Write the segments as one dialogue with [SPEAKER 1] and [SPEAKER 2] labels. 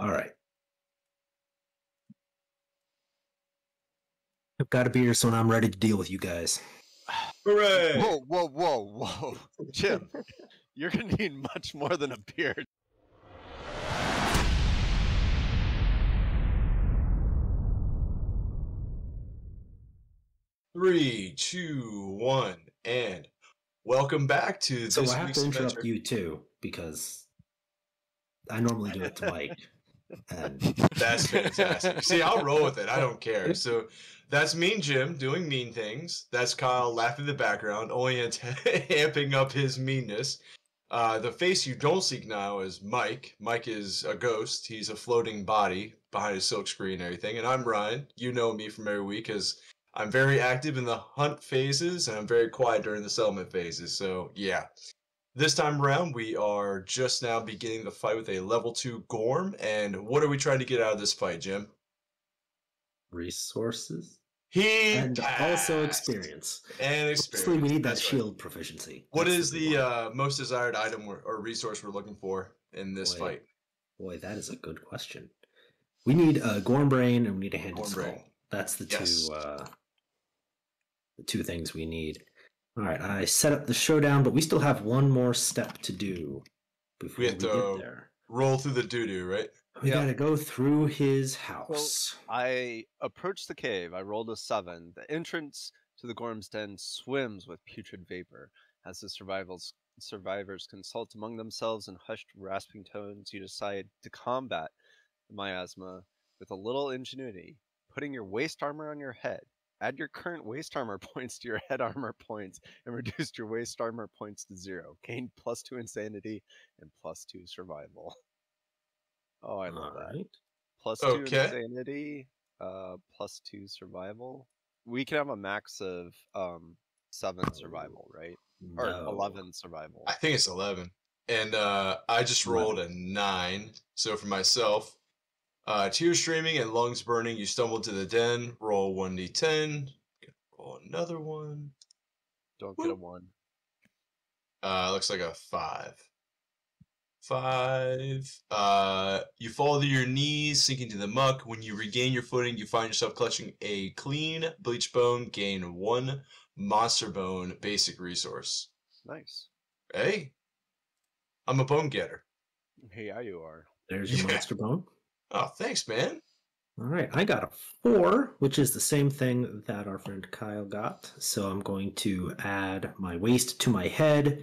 [SPEAKER 1] All right. I've got a beer, so I'm ready to deal with you guys.
[SPEAKER 2] Hooray!
[SPEAKER 3] Whoa, whoa, whoa, whoa. Jim, you're going to need much more than a beard.
[SPEAKER 2] Three, two, one, and welcome back to
[SPEAKER 1] So
[SPEAKER 2] this
[SPEAKER 1] I have to interrupt
[SPEAKER 2] adventure.
[SPEAKER 1] you too because I normally do it to Mike. And
[SPEAKER 2] That's fantastic. See, I'll roll with it. I don't care. So that's Mean Jim doing mean things. That's Kyle laughing in the background, only ant- amping up his meanness. Uh, the face you don't see now is Mike. Mike is a ghost. He's a floating body behind a silk screen and everything. And I'm Ryan. You know me from every week because I'm very active in the hunt phases and I'm very quiet during the settlement phases. So yeah. This time around, we are just now beginning the fight with a level 2 Gorm. And what are we trying to get out of this fight, Jim?
[SPEAKER 1] resources
[SPEAKER 2] He
[SPEAKER 1] and also experience.
[SPEAKER 2] And experience.
[SPEAKER 1] we need that
[SPEAKER 2] That's right.
[SPEAKER 1] shield proficiency.
[SPEAKER 2] What
[SPEAKER 1] That's
[SPEAKER 2] is the uh, most desired item or, or resource we're looking for in this
[SPEAKER 1] Boy.
[SPEAKER 2] fight?
[SPEAKER 1] Boy, that is a good question. We need a Gorm Brain and we need a Handed
[SPEAKER 2] Gorm
[SPEAKER 1] Skull.
[SPEAKER 2] Brain.
[SPEAKER 1] That's the
[SPEAKER 2] Yes.
[SPEAKER 1] two uh, the two things we need. All right, I set up the showdown, but we still have one more step to do before we,
[SPEAKER 2] have to-
[SPEAKER 1] get uh, there.
[SPEAKER 2] Roll through the doo doo, right?
[SPEAKER 1] We
[SPEAKER 3] Yeah.
[SPEAKER 1] gotta go through his house.
[SPEAKER 3] I approached the cave. I rolled a seven. The entrance to the Gorm's Den swims with putrid vapor. As the survivals, survivors consult among themselves in hushed, rasping tones, you decide to combat the miasma with a little ingenuity, putting your waist armor on your head. Add your current waist armor points to your head armor points and reduce your waist armor points to zero. Gain plus two insanity and plus two survival. Oh, I love
[SPEAKER 1] All
[SPEAKER 3] that
[SPEAKER 1] right.
[SPEAKER 3] plus two
[SPEAKER 2] Okay.
[SPEAKER 3] insanity, uh, plus two survival. We can have a max of um seven survival, right? Or eleven survival.
[SPEAKER 2] I think it's 11. And uh, I just rolled a 9. So for myself, uh, tears streaming and lungs burning, you stumble to the den, roll 1d10. Roll another one.
[SPEAKER 3] Don't get a one.
[SPEAKER 2] Uh, looks like a five. Five. Uh, you fall to your knees, sinking to the muck. When you regain your footing, you find yourself clutching a clean bleach bone. Gain one monster bone basic resource.
[SPEAKER 3] Nice.
[SPEAKER 2] Hey, I'm a bone getter.
[SPEAKER 3] Hey, yeah, you are.
[SPEAKER 1] There's your
[SPEAKER 2] Yeah.
[SPEAKER 1] monster bone.
[SPEAKER 2] Oh, thanks, man.
[SPEAKER 1] All right, I got a four, which is the same thing that our friend Kyle got. So I'm going to add my waist to my head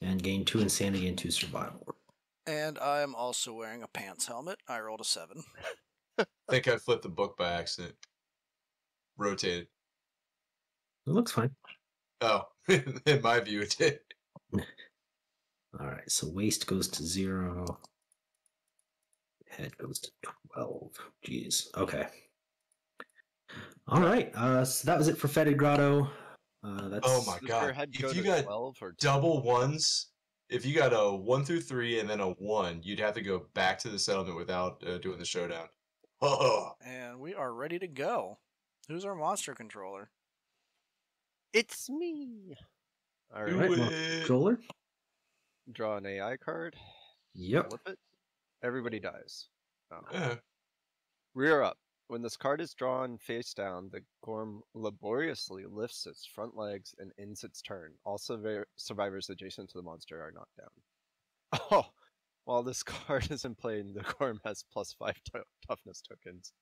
[SPEAKER 1] and gain two insanity and two survival.
[SPEAKER 4] And I'm also wearing a pants helmet. I rolled a seven.
[SPEAKER 2] I think I flipped the book by accident. Rotated.
[SPEAKER 1] It looks fine.
[SPEAKER 2] Oh, in my view, it did.
[SPEAKER 1] All right, so waist goes to zero. Head goes to 12. Jeez. Okay. All right. Uh, so that was it for Fetid Grotto. Uh, that's
[SPEAKER 2] Oh my God. If you got
[SPEAKER 3] 12 or 10?
[SPEAKER 2] double ones. If you got a one through three and then a one, you'd have to go back to the settlement without uh, doing the showdown. Oh,
[SPEAKER 4] And we are ready to go. Who's our monster controller?
[SPEAKER 3] It's me. All
[SPEAKER 2] Do
[SPEAKER 3] right.
[SPEAKER 1] Right, well,
[SPEAKER 2] it.
[SPEAKER 1] controller.
[SPEAKER 3] Draw an AI card.
[SPEAKER 1] Yep.
[SPEAKER 3] Flip it. Everybody dies. Oh.
[SPEAKER 2] Yeah.
[SPEAKER 3] Rear up. When this card is drawn face down, the Gorm laboriously lifts its front legs and ends its turn. All survi- survivors adjacent to the monster are knocked down. Oh, while this card is in play, the Gorm has plus five tou- toughness tokens.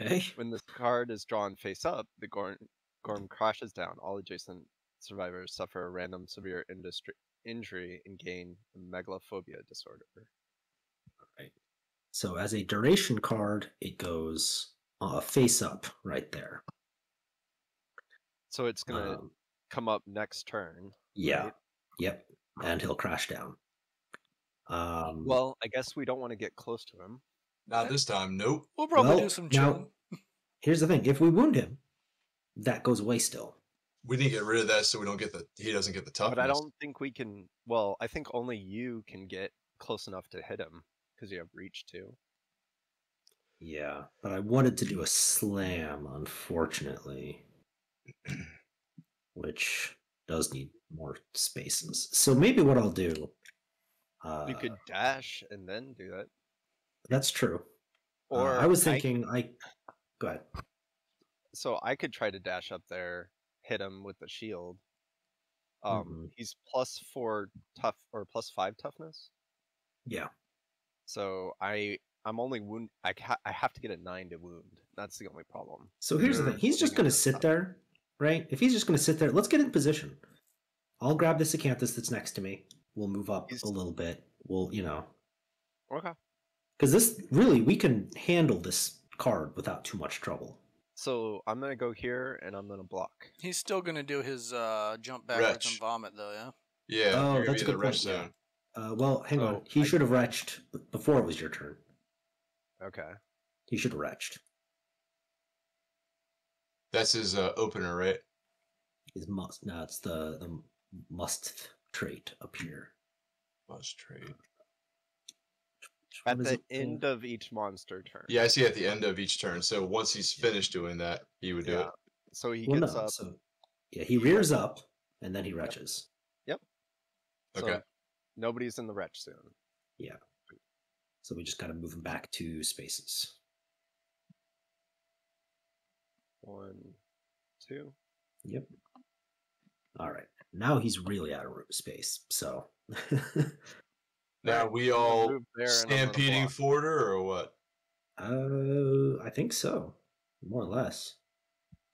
[SPEAKER 1] Okay.
[SPEAKER 3] When this card is drawn face up, the Gorm, Gorm crashes down. All adjacent survivors suffer a random severe injury and gain megalophobia disorder.
[SPEAKER 1] So as a duration card, it goes uh, face up right there.
[SPEAKER 3] So it's gonna
[SPEAKER 1] Um,
[SPEAKER 3] come up next turn.
[SPEAKER 1] yeah.
[SPEAKER 3] right?
[SPEAKER 1] Yep. And he'll crash down. Um,
[SPEAKER 3] Well, I guess we don't want to get close to him.
[SPEAKER 2] Not this time. Nope.
[SPEAKER 4] We'll probably
[SPEAKER 1] Well,
[SPEAKER 4] do some
[SPEAKER 1] now- here's the thing: if we wound him, that goes away still.
[SPEAKER 2] We need to get rid of that so we don't get the. He doesn't get the toughness.
[SPEAKER 3] But I don't think we can. Well, I think only you can get close enough to hit him because you have reach too.
[SPEAKER 1] Yeah, but I wanted to do a slam, unfortunately, which does need more spaces. So maybe what I'll do. Uh,
[SPEAKER 3] you could dash and then do that.
[SPEAKER 1] That's true. Uh,
[SPEAKER 3] Or
[SPEAKER 1] I was
[SPEAKER 3] I-
[SPEAKER 1] thinking, like, go ahead.
[SPEAKER 3] so I could try to dash up there, hit him with the shield. Um,
[SPEAKER 1] Mhm.
[SPEAKER 3] he's plus four tough or plus five toughness.
[SPEAKER 1] Yeah.
[SPEAKER 3] So I I'm only wound. I ca- I have to get a nine to wound. That's the only problem.
[SPEAKER 1] So here's the
[SPEAKER 3] You're
[SPEAKER 1] thing. He's just going to sit there, right? If he's just going to sit there, let's get in position. I'll grab this acanthus that's next to me. We'll move up
[SPEAKER 3] He's-
[SPEAKER 1] a little bit. We'll, you know,
[SPEAKER 3] Okay.
[SPEAKER 1] because this really we can handle this card without too much trouble.
[SPEAKER 3] So I'm gonna go here and I'm gonna block.
[SPEAKER 4] He's still gonna do his uh, jump backwards
[SPEAKER 2] Retch.
[SPEAKER 4] and vomit though, yeah.
[SPEAKER 2] Yeah,
[SPEAKER 1] Oh, that's a good
[SPEAKER 2] rest
[SPEAKER 1] point,
[SPEAKER 2] zone.
[SPEAKER 1] Uh, well, hang on. He
[SPEAKER 3] I-
[SPEAKER 1] should have retched before it was your turn.
[SPEAKER 3] Okay.
[SPEAKER 1] He should have retched.
[SPEAKER 2] That's his uh, opener, right?
[SPEAKER 1] His must. No, it's the the must trait up here.
[SPEAKER 2] Must
[SPEAKER 1] trait.
[SPEAKER 3] At the end of each monster turn.
[SPEAKER 2] Yeah, I see at the end of each turn. So once he's finished doing that, he would do
[SPEAKER 3] Yeah.
[SPEAKER 2] it.
[SPEAKER 3] So he
[SPEAKER 1] Well,
[SPEAKER 3] gets
[SPEAKER 1] no,
[SPEAKER 3] up.
[SPEAKER 1] so yeah, he rears up and then he retches.
[SPEAKER 3] Yep.
[SPEAKER 2] Okay.
[SPEAKER 3] Nobody's in the retch soon. Yeah.
[SPEAKER 1] So we just got to move him back two spaces.
[SPEAKER 3] One, two.
[SPEAKER 1] Yep. All right. Now he's really out of room space. So
[SPEAKER 2] Now we all
[SPEAKER 3] move there and I'm gonna
[SPEAKER 2] stampeding
[SPEAKER 3] block.
[SPEAKER 2] Forder or what?
[SPEAKER 1] uh I think so. More or less.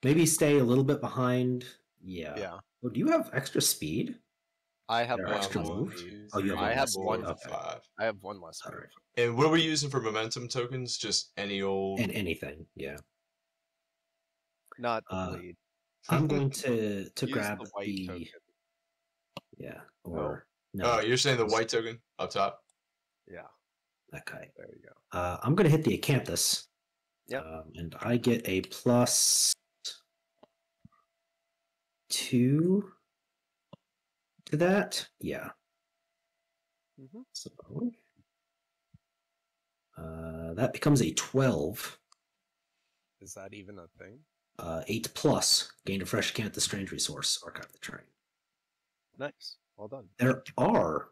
[SPEAKER 1] Maybe stay a little bit behind. Yeah.
[SPEAKER 3] Yeah.
[SPEAKER 1] Oh, do you have extra speed?
[SPEAKER 3] I have
[SPEAKER 1] There
[SPEAKER 3] one
[SPEAKER 1] extra
[SPEAKER 3] less
[SPEAKER 1] moves? Oh, you have
[SPEAKER 3] I
[SPEAKER 1] one
[SPEAKER 3] have one.
[SPEAKER 1] speed, okay.
[SPEAKER 2] five.
[SPEAKER 3] I have one less move.
[SPEAKER 1] Alright.
[SPEAKER 2] And what are we using for momentum tokens? Just any old.
[SPEAKER 1] And anything. Yeah.
[SPEAKER 3] Not the
[SPEAKER 1] Uh,
[SPEAKER 3] bleed.
[SPEAKER 1] I'm going to to
[SPEAKER 3] Use
[SPEAKER 1] grab
[SPEAKER 3] the white
[SPEAKER 1] the
[SPEAKER 3] token.
[SPEAKER 1] yeah or no
[SPEAKER 2] Oh, you're saying the white token up top?
[SPEAKER 3] Yeah.
[SPEAKER 1] okay.
[SPEAKER 3] There you go.
[SPEAKER 1] Uh, I'm gonna hit the acanthus.
[SPEAKER 3] Yep.
[SPEAKER 1] Um, and I get a plus two to that. Yeah.
[SPEAKER 3] Mhm.
[SPEAKER 1] So uh, that becomes a twelve.
[SPEAKER 3] Is that even a thing?
[SPEAKER 1] Uh, eight plus gain a fresh acanthus strange resource. Archive the train.
[SPEAKER 3] Nice. Well done.
[SPEAKER 1] There are,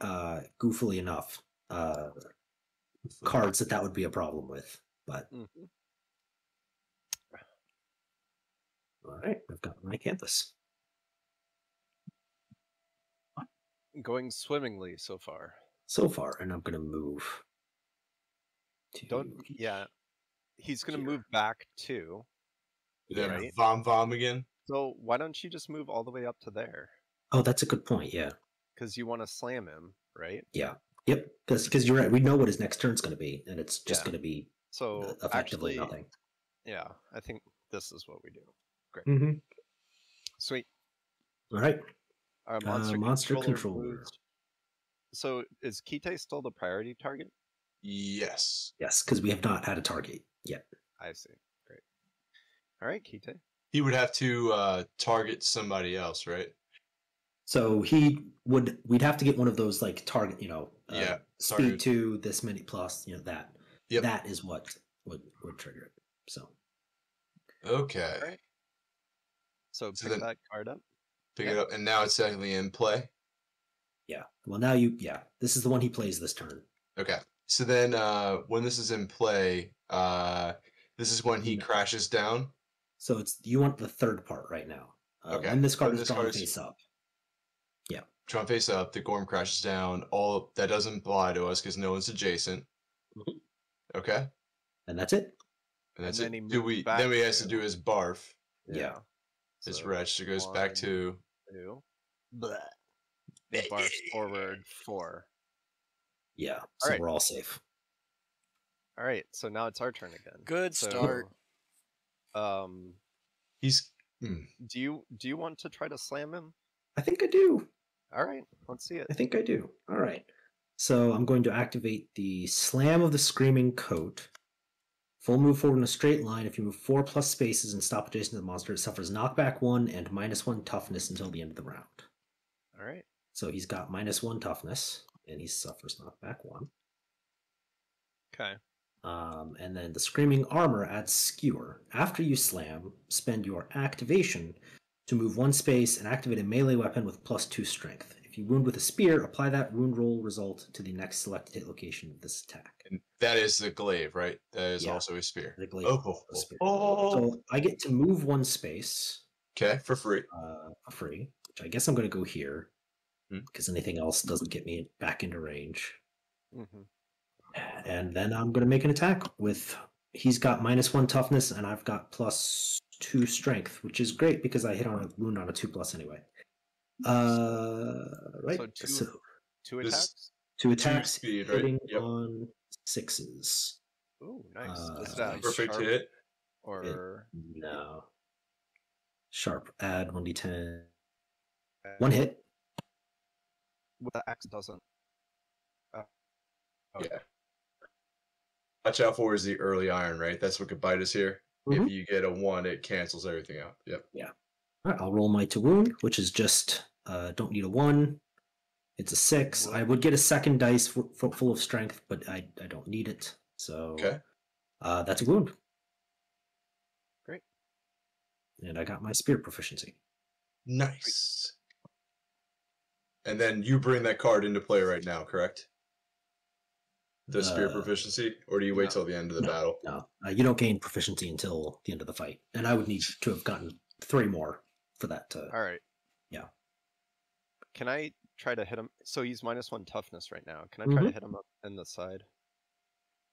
[SPEAKER 1] uh, goofily enough, uh, cards that that would be a problem with, but
[SPEAKER 3] Mhm.
[SPEAKER 1] all right, I've got my acanthus.
[SPEAKER 3] Going swimmingly so far.
[SPEAKER 1] so far, and I'm gonna move. To
[SPEAKER 3] Don't. Yeah. He's gonna
[SPEAKER 1] Here.
[SPEAKER 3] move back too.
[SPEAKER 2] Yeah,
[SPEAKER 3] Right.
[SPEAKER 2] vom vom again.
[SPEAKER 3] So why don't you just move all the way up to there?
[SPEAKER 1] Oh, that's a good point. Yeah.
[SPEAKER 3] Because you want to slam him, right? Yeah.
[SPEAKER 1] Yep. Because because you're right. We know what his next turn's gonna be, and it's just
[SPEAKER 3] Yeah.
[SPEAKER 1] gonna be
[SPEAKER 3] So
[SPEAKER 1] effectively
[SPEAKER 3] actually,
[SPEAKER 1] nothing.
[SPEAKER 3] yeah, I think this is what we do. Great.
[SPEAKER 1] Mm-hmm.
[SPEAKER 3] Sweet.
[SPEAKER 1] All right.
[SPEAKER 3] Our
[SPEAKER 1] Uh,
[SPEAKER 3] monster,
[SPEAKER 1] monster
[SPEAKER 3] controller
[SPEAKER 1] controller.
[SPEAKER 3] moves- So is Kite still the priority target?
[SPEAKER 2] Yes.
[SPEAKER 1] Yes, because we have not had a target yet.
[SPEAKER 3] I see. Great. All right, Kite.
[SPEAKER 2] He would have to uh, target somebody else, right?
[SPEAKER 1] So he would. We'd have to get one of those like target. You know. Uh,
[SPEAKER 2] Yeah,
[SPEAKER 1] Speed to. This many plus. You know that.
[SPEAKER 2] Yep.
[SPEAKER 1] That is what would would trigger it. So
[SPEAKER 2] Okay.
[SPEAKER 3] Alright. So
[SPEAKER 2] So
[SPEAKER 3] pick
[SPEAKER 2] then-
[SPEAKER 3] that card up.
[SPEAKER 2] Pick
[SPEAKER 3] Yeah.
[SPEAKER 2] it up, and now it's technically in play.
[SPEAKER 1] yeah. Well, now you. Yeah. This is the one he plays this turn.
[SPEAKER 2] Okay. So then, uh, when this is in play, uh, this is when he
[SPEAKER 1] No.
[SPEAKER 2] crashes down.
[SPEAKER 1] So it's you want the third part right now. Uh,
[SPEAKER 2] Okay.
[SPEAKER 1] And this card
[SPEAKER 2] When
[SPEAKER 1] is
[SPEAKER 2] this
[SPEAKER 1] drawn
[SPEAKER 2] card is-
[SPEAKER 1] face up. Yeah.
[SPEAKER 2] Trump face up. The Gorm crashes down. All that doesn't apply to us because no one's adjacent.
[SPEAKER 1] Mhm.
[SPEAKER 2] Okay.
[SPEAKER 1] And that's it.
[SPEAKER 2] And that's
[SPEAKER 3] then
[SPEAKER 2] it. Do we? Then we has to
[SPEAKER 3] to-
[SPEAKER 2] do his barf.
[SPEAKER 1] Yeah.
[SPEAKER 2] His
[SPEAKER 3] So
[SPEAKER 2] retch. So it goes back to.
[SPEAKER 3] Two. Blah. And barfs forward four.
[SPEAKER 1] Yeah. So
[SPEAKER 3] Alright.
[SPEAKER 1] we're all safe.
[SPEAKER 3] All right, so now it's our turn again.
[SPEAKER 4] Good
[SPEAKER 3] So,
[SPEAKER 4] start.
[SPEAKER 3] Um,
[SPEAKER 2] He's. hmm.
[SPEAKER 3] do you do you want to try to slam him?
[SPEAKER 1] I think I do.
[SPEAKER 3] All right, let's see it.
[SPEAKER 1] I think I do. All right. So I'm going to activate the Slam of the Screaming Coat. Full move forward in a straight line. If you move four plus spaces and stop adjacent to the monster, it suffers knockback one and minus one toughness until the end of the round.
[SPEAKER 3] All right.
[SPEAKER 1] So he's got minus one toughness, and he suffers knockback one.
[SPEAKER 3] Okay.
[SPEAKER 1] Um, and then the Screaming Armor adds Skewer. After you slam, spend your activation to move one space and activate a melee weapon with plus two strength. If If you wound with a spear, apply that wound roll result to the next selected hit location of this attack.
[SPEAKER 2] And that is the glaive, right? That is
[SPEAKER 1] Yeah.
[SPEAKER 2] also a spear.
[SPEAKER 1] The glaive
[SPEAKER 2] Oh,
[SPEAKER 1] is
[SPEAKER 2] oh,
[SPEAKER 1] a spear.
[SPEAKER 2] oh.
[SPEAKER 1] So I get to move one space
[SPEAKER 2] okay, for free.
[SPEAKER 1] uh, for free, which I guess I'm going to go here
[SPEAKER 2] Hmm.
[SPEAKER 1] because anything else doesn't get me back into range.
[SPEAKER 3] hmm
[SPEAKER 1] And then I'm going to make an attack with. He's got minus one toughness, and I've got plus two strength, which is great because I hit on a wound on a two plus anyway. Uh, right.
[SPEAKER 3] So two-
[SPEAKER 1] So
[SPEAKER 3] Two attacks.
[SPEAKER 1] two attacks
[SPEAKER 2] speed, right?
[SPEAKER 1] hitting
[SPEAKER 2] Yep.
[SPEAKER 1] on sixes.
[SPEAKER 3] Ooh, nice.
[SPEAKER 1] Uh,
[SPEAKER 3] is that
[SPEAKER 2] Perfect
[SPEAKER 3] sharp
[SPEAKER 2] hit.
[SPEAKER 3] or
[SPEAKER 1] No. Sharp. Add one d10. One hit.
[SPEAKER 3] With the axe doesn't. Oh.
[SPEAKER 2] Yeah. Watch out for is the early iron, right? That's what could bite us here.
[SPEAKER 1] Mhm.
[SPEAKER 2] If you get a one, it cancels everything out. Yep.
[SPEAKER 1] All right, I'll roll my to wound, which is just uh, don't need a one. It's a six. I would get a second dice f- f- full of strength, but I, I don't need it. So
[SPEAKER 2] Okay.
[SPEAKER 1] uh, that's a wound.
[SPEAKER 3] Great.
[SPEAKER 1] And I got my spear proficiency.
[SPEAKER 2] Nice. And then you bring that card into play right now, correct? The spear
[SPEAKER 1] Uh,
[SPEAKER 2] proficiency, or do you wait
[SPEAKER 3] no.
[SPEAKER 2] till the end of the
[SPEAKER 1] No,
[SPEAKER 2] battle?
[SPEAKER 1] No, uh, you don't gain proficiency until the end of the fight, and I would need to have gotten three more for that. To,
[SPEAKER 3] All right.
[SPEAKER 1] Yeah.
[SPEAKER 3] Can I try to hit him? So he's minus one toughness right now. Can I try to hit him up in the side?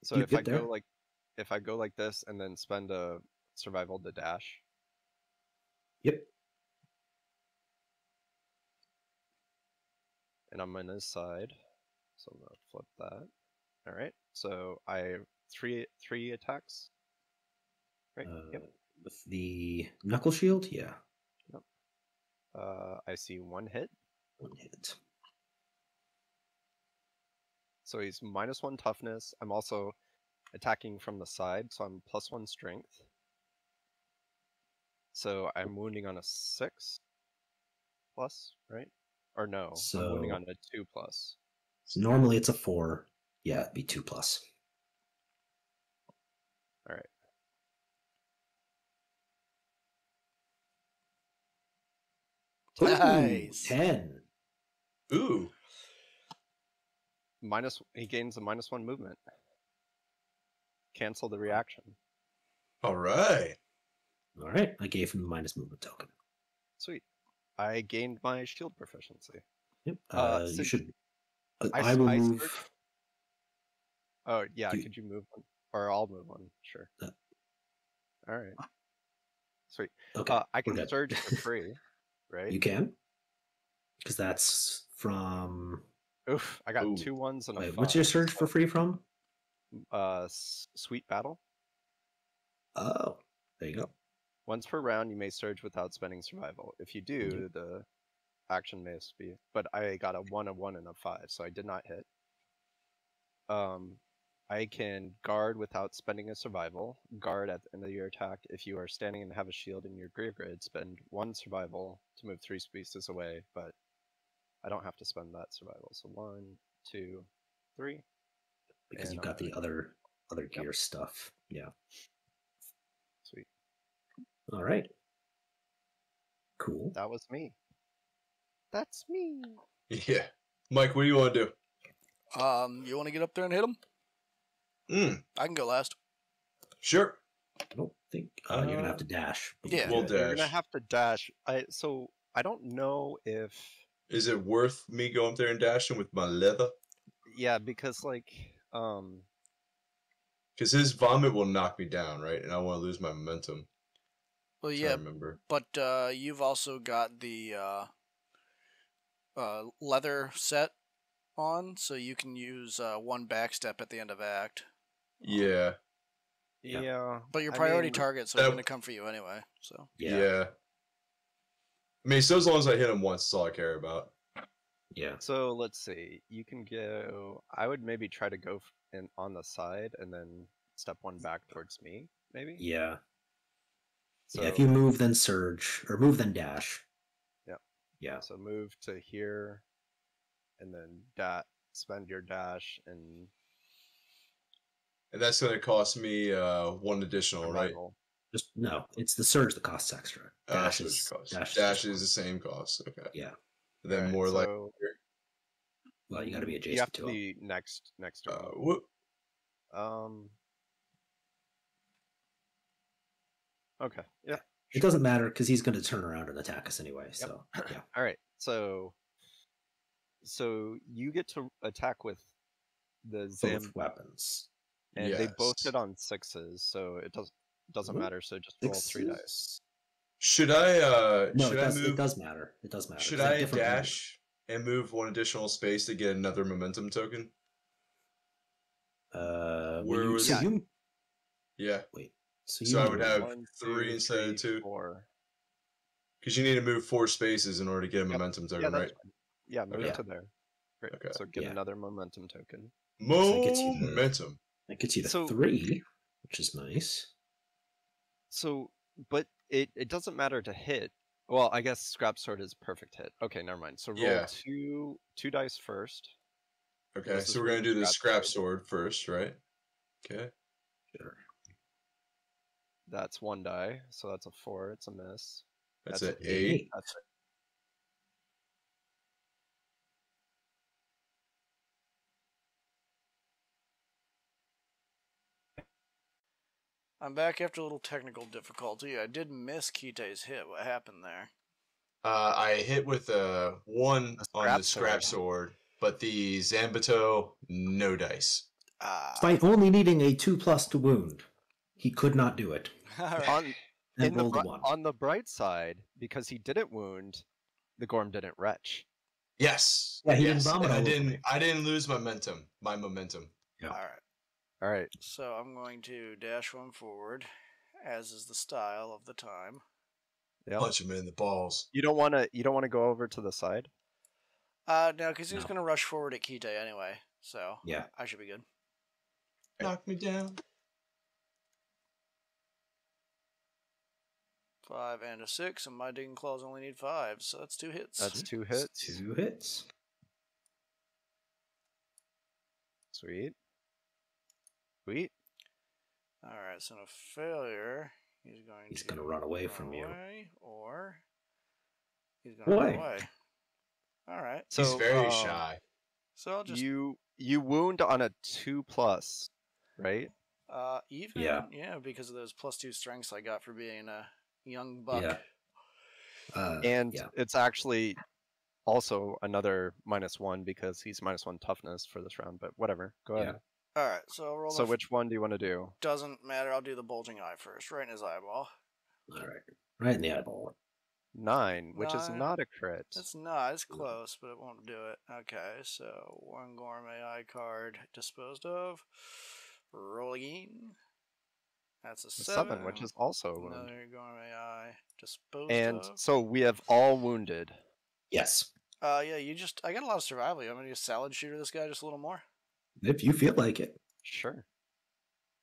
[SPEAKER 3] So
[SPEAKER 1] You
[SPEAKER 3] if I
[SPEAKER 1] there.
[SPEAKER 3] go like, if I go like this and then spend a survival to dash,
[SPEAKER 1] Yep.
[SPEAKER 3] and I'm on his side, so I'm gonna flip that. All right. So I three three attacks. Right. yep.
[SPEAKER 1] Uh, With the knuckle shield, yeah,
[SPEAKER 3] Uh, I see one hit.
[SPEAKER 1] one hit.
[SPEAKER 3] So he's minus one toughness. I'm also attacking from the side, so I'm plus one strength. So I'm wounding on a six plus, right? Or no, I'm wounding on a two plus.
[SPEAKER 1] So normally it's a four. Yeah, it'd be two plus.
[SPEAKER 3] All right.
[SPEAKER 1] Ooh,
[SPEAKER 4] Nice.
[SPEAKER 1] Ten.
[SPEAKER 2] Ooh.
[SPEAKER 3] Minus he gains a minus one movement. Cancel the reaction.
[SPEAKER 2] All right.
[SPEAKER 1] All right, I gave him the minus movement token.
[SPEAKER 3] Sweet. I gained my shield proficiency.
[SPEAKER 1] Yep.
[SPEAKER 3] Uh,
[SPEAKER 1] Uh, you
[SPEAKER 3] since-
[SPEAKER 1] should. uh,
[SPEAKER 3] I
[SPEAKER 1] I,
[SPEAKER 3] s-
[SPEAKER 1] will
[SPEAKER 3] I
[SPEAKER 1] move.
[SPEAKER 3] search- Oh yeah,
[SPEAKER 1] Do-
[SPEAKER 3] could you move one? Or I'll move one, sure.
[SPEAKER 1] Uh,
[SPEAKER 3] All right. Sweet.
[SPEAKER 1] Okay,
[SPEAKER 3] Uh, I can
[SPEAKER 1] good.
[SPEAKER 3] surge for free, right?
[SPEAKER 1] you can, because that's from.
[SPEAKER 3] Oof, I got
[SPEAKER 2] Ooh.
[SPEAKER 3] two ones and a
[SPEAKER 1] Wait,
[SPEAKER 3] five.
[SPEAKER 1] what's your surge for free from?
[SPEAKER 3] Uh, sweet battle.
[SPEAKER 1] Oh, there you go.
[SPEAKER 3] Once per round, you may surge without spending survival. If you do, the action may be. But I got a one, a one, and a five, so I did not hit. Um, I can guard without spending a survival. Guard at the end of your attack. If you are standing and have a shield in your gear grid, spend one survival to move three spaces away. But I don't have to spend that survival. So one, two, three.
[SPEAKER 1] Because
[SPEAKER 3] And
[SPEAKER 1] you've
[SPEAKER 3] I'm
[SPEAKER 1] got the other other gear stuff. Yeah.
[SPEAKER 3] Sweet.
[SPEAKER 1] All right. Cool.
[SPEAKER 3] That was me. That's me.
[SPEAKER 2] Yeah. Mike, what do you want to do?
[SPEAKER 4] Um, you want to get up there and hit him?
[SPEAKER 2] Mm,
[SPEAKER 4] I can go last.
[SPEAKER 2] sure.
[SPEAKER 1] I don't think uh, you're gonna have to dash.
[SPEAKER 4] yeah.
[SPEAKER 2] We'll
[SPEAKER 1] do it.
[SPEAKER 3] You're gonna have to dash. I so I don't know if
[SPEAKER 2] Is it worth me going up there and dashing with my leather?
[SPEAKER 3] yeah because like um
[SPEAKER 2] Because his vomit will knock me down, right? And I want to lose my momentum.
[SPEAKER 4] Well,
[SPEAKER 2] if I
[SPEAKER 4] yeah,
[SPEAKER 2] remember.
[SPEAKER 4] but uh, you've also got the uh, uh, leather set on, so you can use uh, one backstep at the end of act.
[SPEAKER 2] Yeah.
[SPEAKER 1] Yeah.
[SPEAKER 3] yeah,
[SPEAKER 4] But your
[SPEAKER 3] I
[SPEAKER 4] priority
[SPEAKER 3] mean,
[SPEAKER 4] targets are
[SPEAKER 2] that-
[SPEAKER 4] going to come for you anyway. So
[SPEAKER 2] yeah.
[SPEAKER 1] Yeah.
[SPEAKER 2] I mean, so as long as I hit him once, that's all I care about.
[SPEAKER 1] Yeah.
[SPEAKER 3] So let's see. You can go. I would maybe try to go f- in on the side and then step one back towards me. Maybe.
[SPEAKER 1] Yeah.
[SPEAKER 3] So,
[SPEAKER 1] yeah. If you move, then surge, or move, then dash.
[SPEAKER 3] Yep.
[SPEAKER 1] Yeah.
[SPEAKER 3] So move to here, and then da- spend your dash and
[SPEAKER 2] And that's going to cost me uh, one additional, right?
[SPEAKER 1] Just no. It's the surge that costs extra.
[SPEAKER 2] Uh,
[SPEAKER 1] Dash
[SPEAKER 2] so
[SPEAKER 1] is
[SPEAKER 2] it's cost.
[SPEAKER 1] dash,
[SPEAKER 2] Dash,
[SPEAKER 1] is
[SPEAKER 2] is the same cost. Okay.
[SPEAKER 1] Yeah.
[SPEAKER 2] Then
[SPEAKER 3] Alright,
[SPEAKER 2] more like
[SPEAKER 1] Well, you got to be
[SPEAKER 3] You have
[SPEAKER 1] adjacent
[SPEAKER 3] to
[SPEAKER 1] to him.
[SPEAKER 3] be next next to
[SPEAKER 2] Uh,
[SPEAKER 3] him.
[SPEAKER 2] whoop.
[SPEAKER 3] Um. Okay. Yeah.
[SPEAKER 1] It doesn't matter because he's going to turn around and attack us anyway. So yeah,
[SPEAKER 3] All right. So. So you get to attack with the Zam,
[SPEAKER 1] both weapons.
[SPEAKER 3] And they both
[SPEAKER 2] Yes.
[SPEAKER 3] hit on sixes, so it doesn't doesn't
[SPEAKER 1] Ooh,
[SPEAKER 3] matter. So just roll three dice.
[SPEAKER 2] Should I uh
[SPEAKER 1] No,
[SPEAKER 2] should
[SPEAKER 1] it
[SPEAKER 2] I
[SPEAKER 1] does,
[SPEAKER 2] move
[SPEAKER 1] it does matter. It does matter.
[SPEAKER 2] Should I
[SPEAKER 1] different numbers.
[SPEAKER 2] dash and move one additional space to get another momentum token?
[SPEAKER 1] Uh,
[SPEAKER 2] Where
[SPEAKER 1] you,
[SPEAKER 2] was-
[SPEAKER 1] so
[SPEAKER 3] Yeah.
[SPEAKER 1] you
[SPEAKER 2] Yeah,
[SPEAKER 1] wait. So,
[SPEAKER 2] So I would
[SPEAKER 1] move-
[SPEAKER 2] have
[SPEAKER 3] One,
[SPEAKER 2] three
[SPEAKER 3] two,
[SPEAKER 2] instead of two?
[SPEAKER 3] Four.
[SPEAKER 2] because you need to move four spaces in order to get a
[SPEAKER 3] Yep.
[SPEAKER 2] momentum
[SPEAKER 3] Yeah,
[SPEAKER 2] token,
[SPEAKER 3] that's
[SPEAKER 2] right?
[SPEAKER 3] fine. Yeah, move
[SPEAKER 2] Okay.
[SPEAKER 3] to there. Great.
[SPEAKER 2] Okay.
[SPEAKER 3] So get
[SPEAKER 1] Yeah.
[SPEAKER 3] another momentum token.
[SPEAKER 1] that gets
[SPEAKER 2] Momentum.
[SPEAKER 1] That gets you to
[SPEAKER 3] So-
[SPEAKER 1] three, which is nice.
[SPEAKER 3] So, but it it doesn't matter to hit. Well, I guess scrap sword is a perfect hit. Okay, never mind. So roll
[SPEAKER 2] Yeah.
[SPEAKER 3] two two dice first.
[SPEAKER 2] Okay,
[SPEAKER 3] This
[SPEAKER 2] so we're gonna do the
[SPEAKER 3] scrap
[SPEAKER 2] scrap sword first, right? Okay.
[SPEAKER 1] Sure.
[SPEAKER 3] That's one die, so that's a four. It's a miss.
[SPEAKER 2] That's,
[SPEAKER 3] That's
[SPEAKER 2] an
[SPEAKER 3] a
[SPEAKER 2] eight.
[SPEAKER 3] That's it.
[SPEAKER 4] I'm back after a little technical difficulty. I did miss Kite's hit. What happened there?
[SPEAKER 2] Uh, I hit with a one
[SPEAKER 3] The
[SPEAKER 2] on
[SPEAKER 3] scrap
[SPEAKER 2] the scrap
[SPEAKER 3] sword.
[SPEAKER 2] sword, but the Zambato no dice.
[SPEAKER 1] Despite only needing a two plus to wound, he could not do it.
[SPEAKER 4] Alright.
[SPEAKER 3] On the
[SPEAKER 1] rolled one.
[SPEAKER 3] on the bright side, because he didn't wound, the Gorm didn't retch.
[SPEAKER 2] Yes.
[SPEAKER 1] Yeah, he didn't vomit
[SPEAKER 2] I didn't. I didn't lose momentum. My momentum.
[SPEAKER 4] Alright.
[SPEAKER 3] All right.
[SPEAKER 4] So I'm going to dash one forward, as is the style of the time.
[SPEAKER 3] Yeah.
[SPEAKER 2] Punch him in the balls.
[SPEAKER 3] You don't want to. You don't want to go over to the side.
[SPEAKER 4] Uh, no, because he was
[SPEAKER 1] No.
[SPEAKER 4] going to rush forward at Kite anyway, so
[SPEAKER 1] Yeah.
[SPEAKER 4] I should be good.
[SPEAKER 2] Knock me down.
[SPEAKER 4] Five and a six, and my digging claws only need five, so that's two hits.
[SPEAKER 3] That's two hits.
[SPEAKER 1] Two hits.
[SPEAKER 3] Sweet. Sweet.
[SPEAKER 4] All right, so no failure. He's going
[SPEAKER 1] He's
[SPEAKER 4] to
[SPEAKER 1] gonna run away from you.
[SPEAKER 4] or he's going to run
[SPEAKER 1] Away.
[SPEAKER 4] away. All right,
[SPEAKER 3] So
[SPEAKER 2] He's very
[SPEAKER 3] uh,
[SPEAKER 2] shy.
[SPEAKER 4] so I'll just
[SPEAKER 3] You you wound on a two plus, right?
[SPEAKER 4] uh even
[SPEAKER 1] Yeah.
[SPEAKER 4] yeah because of those plus two strengths I got for being a young buck.
[SPEAKER 1] Yeah. Uh,
[SPEAKER 3] and
[SPEAKER 1] yeah.
[SPEAKER 3] it's actually also another minus one because he's minus one toughness for this round. But whatever. Go
[SPEAKER 1] Yeah.
[SPEAKER 3] ahead.
[SPEAKER 4] All right, so roll.
[SPEAKER 3] So
[SPEAKER 4] the f-
[SPEAKER 3] which one do you want to do?
[SPEAKER 4] doesn't matter. I'll do the bulging eye first, right in his eyeball.
[SPEAKER 1] All right. Right in the eyeball.
[SPEAKER 3] Nine, which is not a crit.
[SPEAKER 4] It's not. It's close, but it won't do it. Okay, so one Gorm AI card disposed of. Rolling. That's a
[SPEAKER 3] A
[SPEAKER 4] seven.
[SPEAKER 3] seven, which is also a wound.
[SPEAKER 4] another Gorm AI disposed
[SPEAKER 3] And
[SPEAKER 4] of.
[SPEAKER 3] And so we have all wounded.
[SPEAKER 1] Yes.
[SPEAKER 4] Uh, yeah, you just. I got a lot of survival. You want me to just salad shooter this guy just a little more?
[SPEAKER 1] If you feel like it.
[SPEAKER 3] Sure.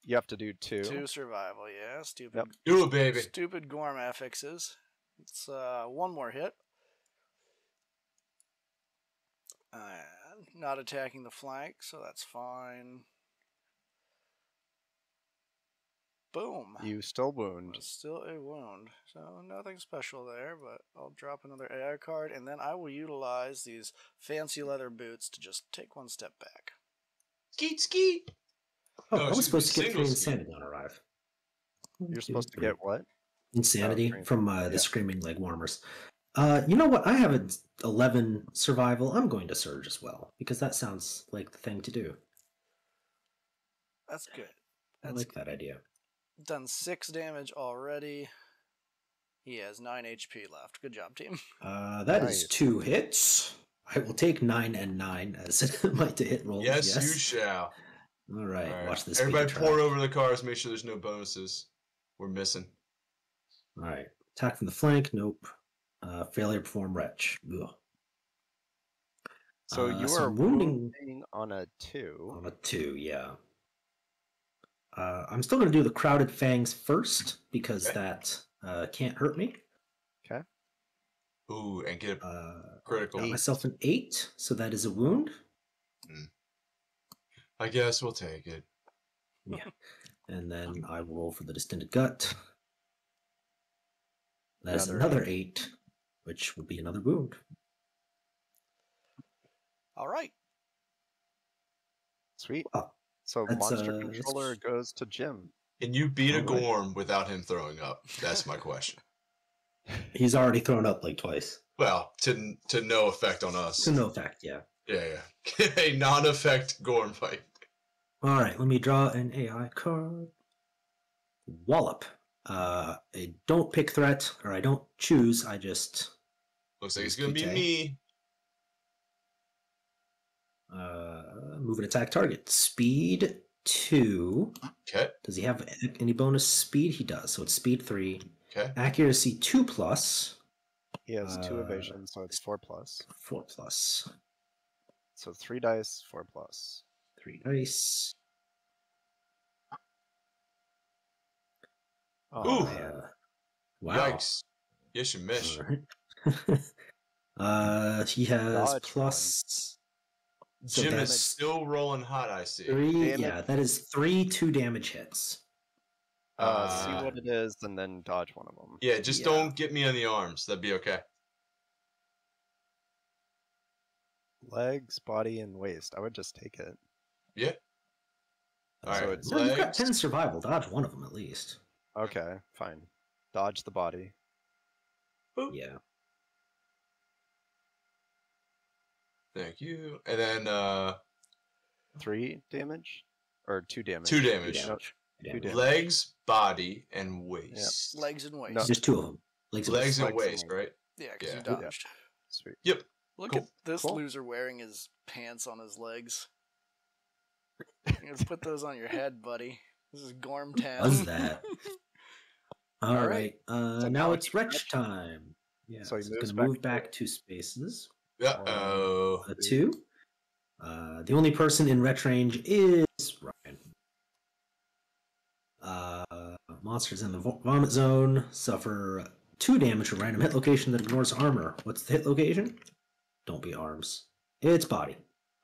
[SPEAKER 3] You have to do two.
[SPEAKER 4] Two survival. Yeah, stupid.
[SPEAKER 3] Yep.
[SPEAKER 2] Do it, baby.
[SPEAKER 4] Stupid Gorm affixes. It's uh one more hit. And not attacking the flank, so that's fine. Boom.
[SPEAKER 3] You still wound.
[SPEAKER 4] It's Still a wound, so nothing special there. But I'll drop another AI card, and then I will utilize these fancy leather boots to just take one step back.
[SPEAKER 2] Skeet skeet.
[SPEAKER 1] Oh,
[SPEAKER 2] No,
[SPEAKER 1] I
[SPEAKER 2] excuse
[SPEAKER 1] was supposed to get three insanity on arrive.
[SPEAKER 3] You're supposed to get what?
[SPEAKER 1] insanity
[SPEAKER 3] three.
[SPEAKER 1] from uh, the
[SPEAKER 3] Yeah.
[SPEAKER 1] screaming leg warmers. Uh, you know what? I have an eleven survival. I'm going to surge as well because that sounds like the thing to do.
[SPEAKER 4] That's good.
[SPEAKER 1] I
[SPEAKER 4] That's
[SPEAKER 1] like that idea.
[SPEAKER 4] done six damage already. He has nine HP left. Good job, team.
[SPEAKER 1] Uh, that is
[SPEAKER 3] Nice.
[SPEAKER 1] two hits. I will take nine and nine as my to hit roll.
[SPEAKER 2] Yes, you shall.
[SPEAKER 1] All right,
[SPEAKER 2] All right.
[SPEAKER 1] watch this.
[SPEAKER 2] Everybody pour
[SPEAKER 1] track.
[SPEAKER 2] over the cars. Make sure there's no bonuses. We're missing.
[SPEAKER 1] All right, attack from the flank. Nope. Uh, failure perform retch. Ugh.
[SPEAKER 3] So
[SPEAKER 1] Uh,
[SPEAKER 3] you
[SPEAKER 1] so
[SPEAKER 3] are
[SPEAKER 1] wounding-
[SPEAKER 3] wounding on a two.
[SPEAKER 1] On a two, yeah. Uh, I'm still going to do the crowded fangs first because
[SPEAKER 2] Okay.
[SPEAKER 1] that uh, can't hurt me.
[SPEAKER 2] Ooh, and get a
[SPEAKER 1] Uh,
[SPEAKER 2] critical.
[SPEAKER 1] got myself an eight, so that is a wound.
[SPEAKER 2] I guess we'll take it.
[SPEAKER 1] Yeah. and then I will roll for the distended gut. That is
[SPEAKER 3] Another
[SPEAKER 1] another eight, which would be another wound.
[SPEAKER 4] All right.
[SPEAKER 3] Sweet. So
[SPEAKER 1] that's,
[SPEAKER 3] monster
[SPEAKER 1] uh, that's-
[SPEAKER 3] controller goes to Jim.
[SPEAKER 2] Can you beat a
[SPEAKER 1] Alright.
[SPEAKER 2] Gorm without him throwing up? That's my question.
[SPEAKER 1] He's already thrown up like twice.
[SPEAKER 2] Well, to to no effect on us.
[SPEAKER 1] To no effect, yeah.
[SPEAKER 2] Yeah, yeah. a non-effect Gorm fight.
[SPEAKER 1] All right, let me draw an AI card. Wallop. Uh, I don't pick threat, or I don't choose. I just
[SPEAKER 2] Looks like it's gonna be me.
[SPEAKER 1] uh move and attack target. Speed two.
[SPEAKER 2] Okay,
[SPEAKER 1] Does he have any bonus speed? He does. So it's speed three.
[SPEAKER 2] Okay.
[SPEAKER 1] Accuracy two plus.
[SPEAKER 3] He has two
[SPEAKER 1] Uh,
[SPEAKER 3] evasion, so it's four plus.
[SPEAKER 1] Four plus.
[SPEAKER 3] So three dice, four plus.
[SPEAKER 1] Three dice.
[SPEAKER 3] Oh,
[SPEAKER 2] Ooh.
[SPEAKER 3] man.
[SPEAKER 1] Uh, wow.
[SPEAKER 2] Yikes. Yes, you miss.
[SPEAKER 1] Alright. uh, he has
[SPEAKER 3] Dodge
[SPEAKER 1] plus So
[SPEAKER 2] Jim is still rolling hot, I see.
[SPEAKER 1] three.
[SPEAKER 3] Damage.
[SPEAKER 1] Yeah, that is three two damage hits.
[SPEAKER 3] Uh,
[SPEAKER 2] Uh,
[SPEAKER 3] see what it is and then dodge one of them.
[SPEAKER 2] Yeah, just
[SPEAKER 1] Yeah.
[SPEAKER 2] don't get me on the arms. That'd be okay.
[SPEAKER 3] Legs, body, and waist. I would just take it.
[SPEAKER 2] Yeah.
[SPEAKER 3] So
[SPEAKER 2] Alright,
[SPEAKER 3] it's-
[SPEAKER 1] No, you've got ten survival. Dodge one of them at least.
[SPEAKER 3] Okay, fine. Dodge the body.
[SPEAKER 2] Boop.
[SPEAKER 1] Yeah.
[SPEAKER 2] Thank you. And then uh
[SPEAKER 3] Three damage? Or two damage?
[SPEAKER 2] two
[SPEAKER 1] Two
[SPEAKER 2] damage.
[SPEAKER 1] damage. Two
[SPEAKER 3] Two
[SPEAKER 1] damage.
[SPEAKER 3] Damage.
[SPEAKER 2] Legs, body, and waist.
[SPEAKER 4] Legs and waist.
[SPEAKER 3] No.
[SPEAKER 1] Just two of them. Legs, and
[SPEAKER 2] Legs
[SPEAKER 1] waist.
[SPEAKER 2] and
[SPEAKER 3] Legs and
[SPEAKER 2] waist,
[SPEAKER 3] waist.
[SPEAKER 2] right?
[SPEAKER 4] Yeah, because
[SPEAKER 2] Yeah.
[SPEAKER 4] you dodged.
[SPEAKER 3] Sweet.
[SPEAKER 2] Yep.
[SPEAKER 4] Look
[SPEAKER 2] Cool.
[SPEAKER 4] at this
[SPEAKER 3] Cool.
[SPEAKER 4] loser wearing his pants on his legs. You gotta put those on your head, buddy. This is Gorm Town.
[SPEAKER 1] Was that? All
[SPEAKER 4] All
[SPEAKER 1] right.
[SPEAKER 4] right.
[SPEAKER 1] Uh,
[SPEAKER 3] So
[SPEAKER 1] now
[SPEAKER 3] now
[SPEAKER 1] it's
[SPEAKER 3] it's
[SPEAKER 1] Retch
[SPEAKER 3] Retch.
[SPEAKER 1] time. Yeah.
[SPEAKER 3] So he
[SPEAKER 1] it's
[SPEAKER 3] moves
[SPEAKER 1] gonna
[SPEAKER 3] back
[SPEAKER 1] move
[SPEAKER 3] to
[SPEAKER 1] back
[SPEAKER 3] four.
[SPEAKER 1] two spaces.
[SPEAKER 2] Yeah. Oh.
[SPEAKER 1] A two. Uh, the only person in Retch range is Ryan. Monsters in the vomit zone suffer two damage from random hit location that ignores armor. What's the hit location? Don't be arms. It's body.